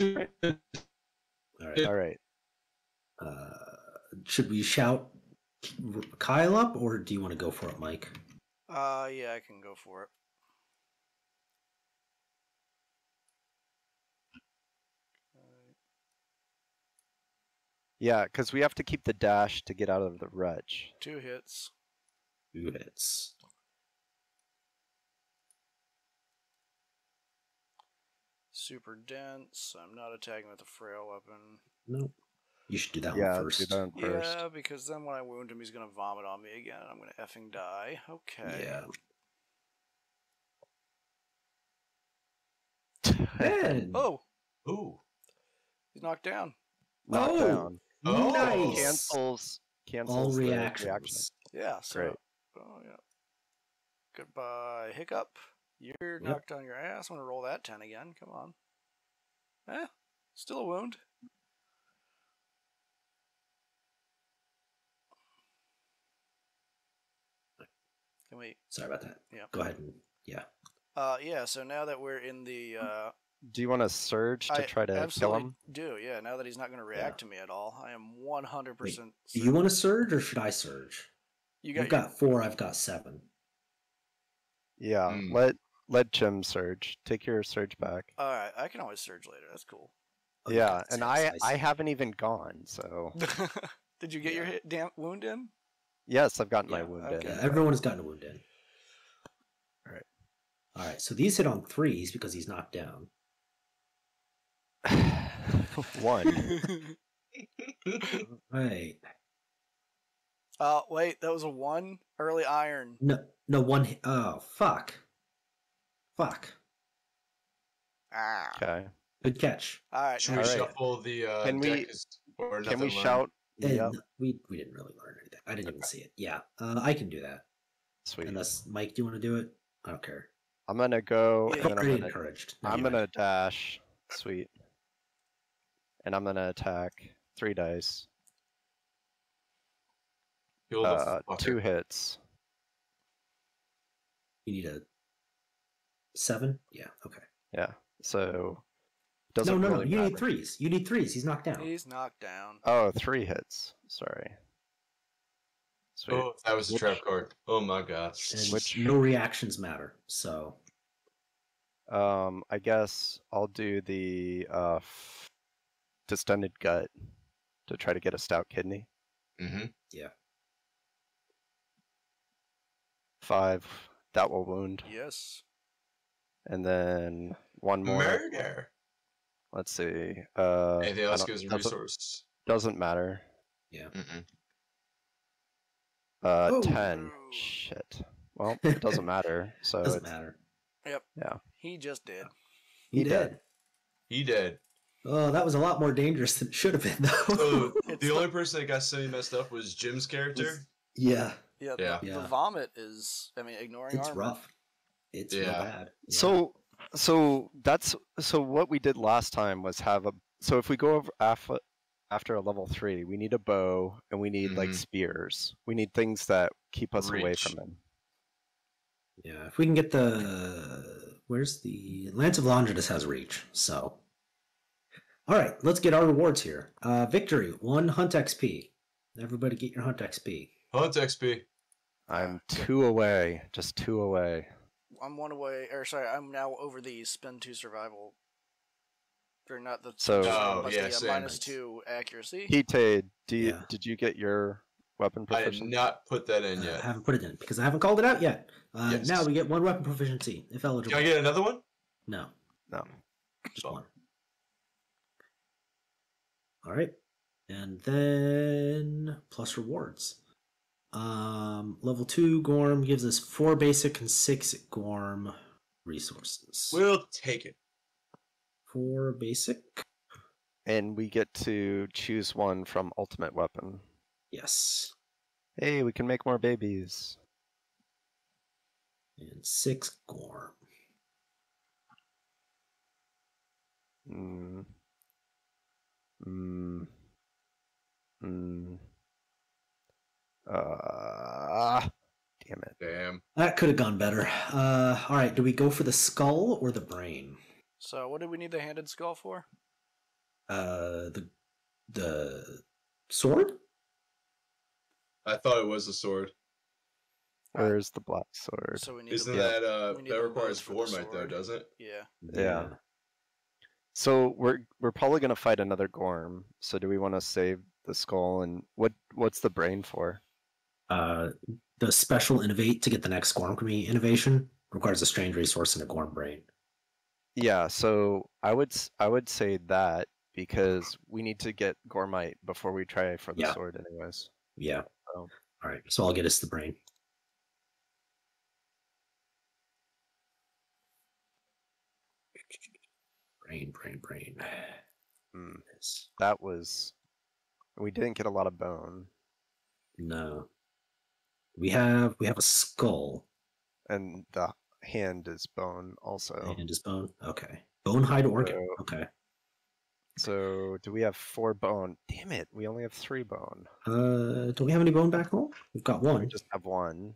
[SPEAKER 3] Alright.
[SPEAKER 1] All right.
[SPEAKER 3] All right.
[SPEAKER 1] Uh, should we shout Kyle up, or do you want to go for it, Mike?
[SPEAKER 4] Uh, yeah, I can go for it.
[SPEAKER 3] Yeah, because we have to keep the dash to get out of the retch.
[SPEAKER 4] Two hits.
[SPEAKER 1] Two hits.
[SPEAKER 4] Super dense. I'm not attacking with a frail weapon.
[SPEAKER 1] Nope. You should do that
[SPEAKER 3] yeah,
[SPEAKER 1] one first.
[SPEAKER 3] do that one first.
[SPEAKER 4] Yeah, because then when I wound him, he's gonna vomit on me again, and I'm gonna effing die. Okay.
[SPEAKER 1] Yeah.
[SPEAKER 3] Man.
[SPEAKER 4] Oh,
[SPEAKER 2] Ooh.
[SPEAKER 4] he's knocked down.
[SPEAKER 3] Knock
[SPEAKER 1] Oh,
[SPEAKER 3] down.
[SPEAKER 2] Oh,
[SPEAKER 1] nice.
[SPEAKER 3] Cancels cancels
[SPEAKER 1] All reactions.
[SPEAKER 3] reaction.
[SPEAKER 4] Yeah. So.
[SPEAKER 3] Great.
[SPEAKER 4] Oh yeah. Goodbye, hiccup. You're
[SPEAKER 1] Yep.
[SPEAKER 4] knocked on your ass. I'm gonna roll that ten again. Come on. Eh, still a wound. Can we?
[SPEAKER 1] Sorry about that.
[SPEAKER 4] Yeah.
[SPEAKER 1] Go ahead and yeah.
[SPEAKER 4] Uh, yeah. So now that we're in the, uh,
[SPEAKER 3] Do you want to surge to
[SPEAKER 4] I
[SPEAKER 3] try to kill
[SPEAKER 4] absolutely
[SPEAKER 3] him?
[SPEAKER 4] do. Yeah. Now that he's not gonna react to me at all, I am 100. percent
[SPEAKER 1] Do you want to surge, or should I surge?
[SPEAKER 4] You
[SPEAKER 1] You've
[SPEAKER 4] got, your-
[SPEAKER 1] got four. I've got seven.
[SPEAKER 3] Yeah.
[SPEAKER 2] Mm.
[SPEAKER 3] Let let Jim surge. Take your surge back.
[SPEAKER 4] All right. I can always surge later. That's cool.
[SPEAKER 1] You
[SPEAKER 3] yeah,
[SPEAKER 1] got
[SPEAKER 3] and I I haven't even gone. So
[SPEAKER 4] Did you get your
[SPEAKER 1] Yeah.
[SPEAKER 4] hit, damn wound in?
[SPEAKER 3] yes, I've gotten my wound
[SPEAKER 4] okay.
[SPEAKER 3] in.
[SPEAKER 1] Yeah, everyone has gotten a wound in.
[SPEAKER 3] All right.
[SPEAKER 1] All right. So these hit on threes because he's knocked down.
[SPEAKER 3] One.
[SPEAKER 1] Right.
[SPEAKER 4] Oh wait, that was a one early iron.
[SPEAKER 1] No. No one. Hit. Oh fuck. Fuck.
[SPEAKER 4] Ah.
[SPEAKER 3] Okay.
[SPEAKER 1] Good catch.
[SPEAKER 4] All right.
[SPEAKER 2] Should we
[SPEAKER 3] Alright.
[SPEAKER 2] shuffle the uh,
[SPEAKER 3] Can we-
[SPEAKER 2] or
[SPEAKER 3] Can we
[SPEAKER 2] nothing learned?
[SPEAKER 3] shout?
[SPEAKER 1] Yeah.
[SPEAKER 3] Yep.
[SPEAKER 1] we we didn't really learn anything. I didn't even see it. Yeah. Uh, I can do that.
[SPEAKER 3] Sweet.
[SPEAKER 1] Unless Mike, do you want to do it? I don't care.
[SPEAKER 3] I'm gonna go.
[SPEAKER 4] Yeah,
[SPEAKER 3] and I'm gonna,
[SPEAKER 1] encouraged. No,
[SPEAKER 3] I'm
[SPEAKER 1] you
[SPEAKER 3] gonna dash. Sweet. And I'm gonna attack three dice. Uh, two hits.
[SPEAKER 1] You need a seven. Yeah. Okay.
[SPEAKER 3] Yeah. So doesn't
[SPEAKER 1] no, no,
[SPEAKER 3] really
[SPEAKER 1] no. You
[SPEAKER 3] matter.
[SPEAKER 1] need threes. You need threes. He's knocked down.
[SPEAKER 4] He's knocked down.
[SPEAKER 3] Oh, three hits. Sorry. Sweet.
[SPEAKER 2] Oh, that was a trap card. Oh my god.
[SPEAKER 1] And
[SPEAKER 3] Which-
[SPEAKER 1] no reactions matter. So
[SPEAKER 3] Um, I guess I'll do the uh, f- distended gut to try to get a stout kidney.
[SPEAKER 2] Mm-hmm. Yeah.
[SPEAKER 3] Five. That will wound.
[SPEAKER 4] Yes.
[SPEAKER 3] And then one more.
[SPEAKER 2] Murder.
[SPEAKER 3] Let's see. Uh,
[SPEAKER 2] Anything
[SPEAKER 3] I
[SPEAKER 2] else
[SPEAKER 3] don't-
[SPEAKER 2] gives a
[SPEAKER 3] doesn't,
[SPEAKER 2] resource.
[SPEAKER 3] doesn't matter.
[SPEAKER 2] Mm-mm.
[SPEAKER 3] Uh,
[SPEAKER 1] Oh.
[SPEAKER 3] ten. Shit. Well, it doesn't matter. So
[SPEAKER 1] doesn't
[SPEAKER 3] it's,
[SPEAKER 1] matter.
[SPEAKER 4] He just did.
[SPEAKER 1] He,
[SPEAKER 3] He
[SPEAKER 1] did.
[SPEAKER 3] did.
[SPEAKER 2] He did.
[SPEAKER 1] Oh, that was a lot more dangerous than it should have been, though.
[SPEAKER 2] So
[SPEAKER 4] It's
[SPEAKER 2] the
[SPEAKER 4] the-
[SPEAKER 2] only person that got semi messed up was Jim's character.
[SPEAKER 1] yeah,
[SPEAKER 4] Yeah.
[SPEAKER 2] Yeah.
[SPEAKER 4] The,
[SPEAKER 1] Yeah.
[SPEAKER 4] the vomit is. I mean, ignoring
[SPEAKER 1] it's
[SPEAKER 4] armor.
[SPEAKER 1] rough. It's real
[SPEAKER 2] Yeah.
[SPEAKER 1] bad. Yeah.
[SPEAKER 3] So, so that's so what we did last time was have a. So if we go over after after a level three, we need a bow and we need like
[SPEAKER 2] Mhm.
[SPEAKER 3] spears. We need things that keep us away from him.
[SPEAKER 1] yeah, if we can get the where's the Lance of Longinus has reach. So, all right, let's get our rewards here. Uh, victory one hunt XP. Everybody get your hunt XP.
[SPEAKER 2] Hunt XP.
[SPEAKER 3] I'm two away, just two away.
[SPEAKER 4] I'm one away. Or sorry, I'm now over the spend two survival. Or not the.
[SPEAKER 3] So-
[SPEAKER 4] two,
[SPEAKER 2] Oh,
[SPEAKER 4] but
[SPEAKER 2] yeah,
[SPEAKER 4] the, uh,
[SPEAKER 2] same.
[SPEAKER 4] minus two accuracy.
[SPEAKER 3] Hite, do you,
[SPEAKER 1] Yeah.
[SPEAKER 3] did you get your weapon
[SPEAKER 2] I did not put that in yet.
[SPEAKER 1] I haven't put it in because I haven't called it out yet. Uh,
[SPEAKER 2] Yes.
[SPEAKER 1] Now we get one weapon proficiency if eligible.
[SPEAKER 2] Can I get another one?
[SPEAKER 1] No,
[SPEAKER 3] No.
[SPEAKER 1] just
[SPEAKER 2] Oh.
[SPEAKER 1] one. All right, and then plus rewards. Um, level two Gorm gives us four basic and six Gorm resources.
[SPEAKER 2] We'll take it.
[SPEAKER 1] Four basic.
[SPEAKER 3] And we get to choose one from ultimate weapon.
[SPEAKER 1] Yes.
[SPEAKER 3] Hey, we can make more babies.
[SPEAKER 1] And six Gorm.
[SPEAKER 3] Mm. Mm. Mm. Uh, damn it.
[SPEAKER 2] Damn.
[SPEAKER 1] That could have gone better. Uh, all right. Do we go for the skull or the brain?
[SPEAKER 4] So what do we need the handed skull for?
[SPEAKER 1] Uh, the the sword.
[SPEAKER 2] I thought it was a sword.
[SPEAKER 3] Where's the black sword?
[SPEAKER 4] So we need
[SPEAKER 2] Isn't
[SPEAKER 4] to,
[SPEAKER 2] that uh
[SPEAKER 4] we need
[SPEAKER 2] that requires
[SPEAKER 4] bones for the
[SPEAKER 2] Gormite though, doesn't it?
[SPEAKER 4] Yeah.
[SPEAKER 3] Yeah. So we're we're probably gonna fight another Gorm. So do we want to save the skull and what what's the brain for?
[SPEAKER 1] Uh, the special innovate to get the next Gorm innovation requires a strange resource and a Gorm brain.
[SPEAKER 3] Yeah, so I would I would say that because we need to get Gormite before we try for the
[SPEAKER 1] Yeah.
[SPEAKER 3] sword, anyways.
[SPEAKER 1] Yeah.
[SPEAKER 3] Oh.
[SPEAKER 1] All right. So I'll get us the brain. Brain, brain, brain. Yes.
[SPEAKER 3] that was we didn't get a lot of bone,
[SPEAKER 1] No. We have we have a skull
[SPEAKER 3] and the hand is bone also.
[SPEAKER 1] Hand is bone. Okay. Bone hide organ.
[SPEAKER 3] So-
[SPEAKER 1] Okay.
[SPEAKER 3] So do we have four bone? Damn it, we only have three bone.
[SPEAKER 1] Uh, do we have any bone back home? We've got one.
[SPEAKER 3] We just have one.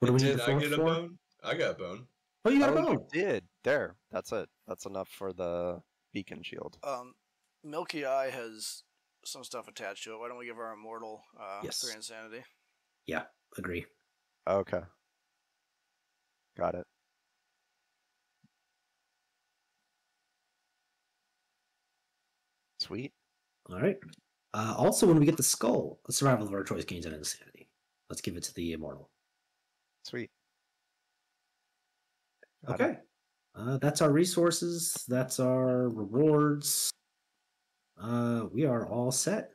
[SPEAKER 1] What do we need
[SPEAKER 2] Did
[SPEAKER 1] the
[SPEAKER 2] I get a
[SPEAKER 1] for?
[SPEAKER 2] bone? I got a bone.
[SPEAKER 1] Oh, you got
[SPEAKER 3] oh,
[SPEAKER 1] a
[SPEAKER 3] you
[SPEAKER 1] bone.
[SPEAKER 3] did. There. That's it. That's enough for the beacon shield.
[SPEAKER 4] Um, Milky Eye has some stuff attached to it. Why don't we give our immortal uh,
[SPEAKER 1] Yes.
[SPEAKER 4] three insanity?
[SPEAKER 1] Yeah, agree.
[SPEAKER 3] Okay. Got it. Sweet.
[SPEAKER 1] All right. Uh, also, when we get the skull, the survival of our choice gains an insanity. Let's give it to the immortal.
[SPEAKER 3] Sweet.
[SPEAKER 1] Okay. Uh, that's our resources. That's our rewards. Uh, we are all set.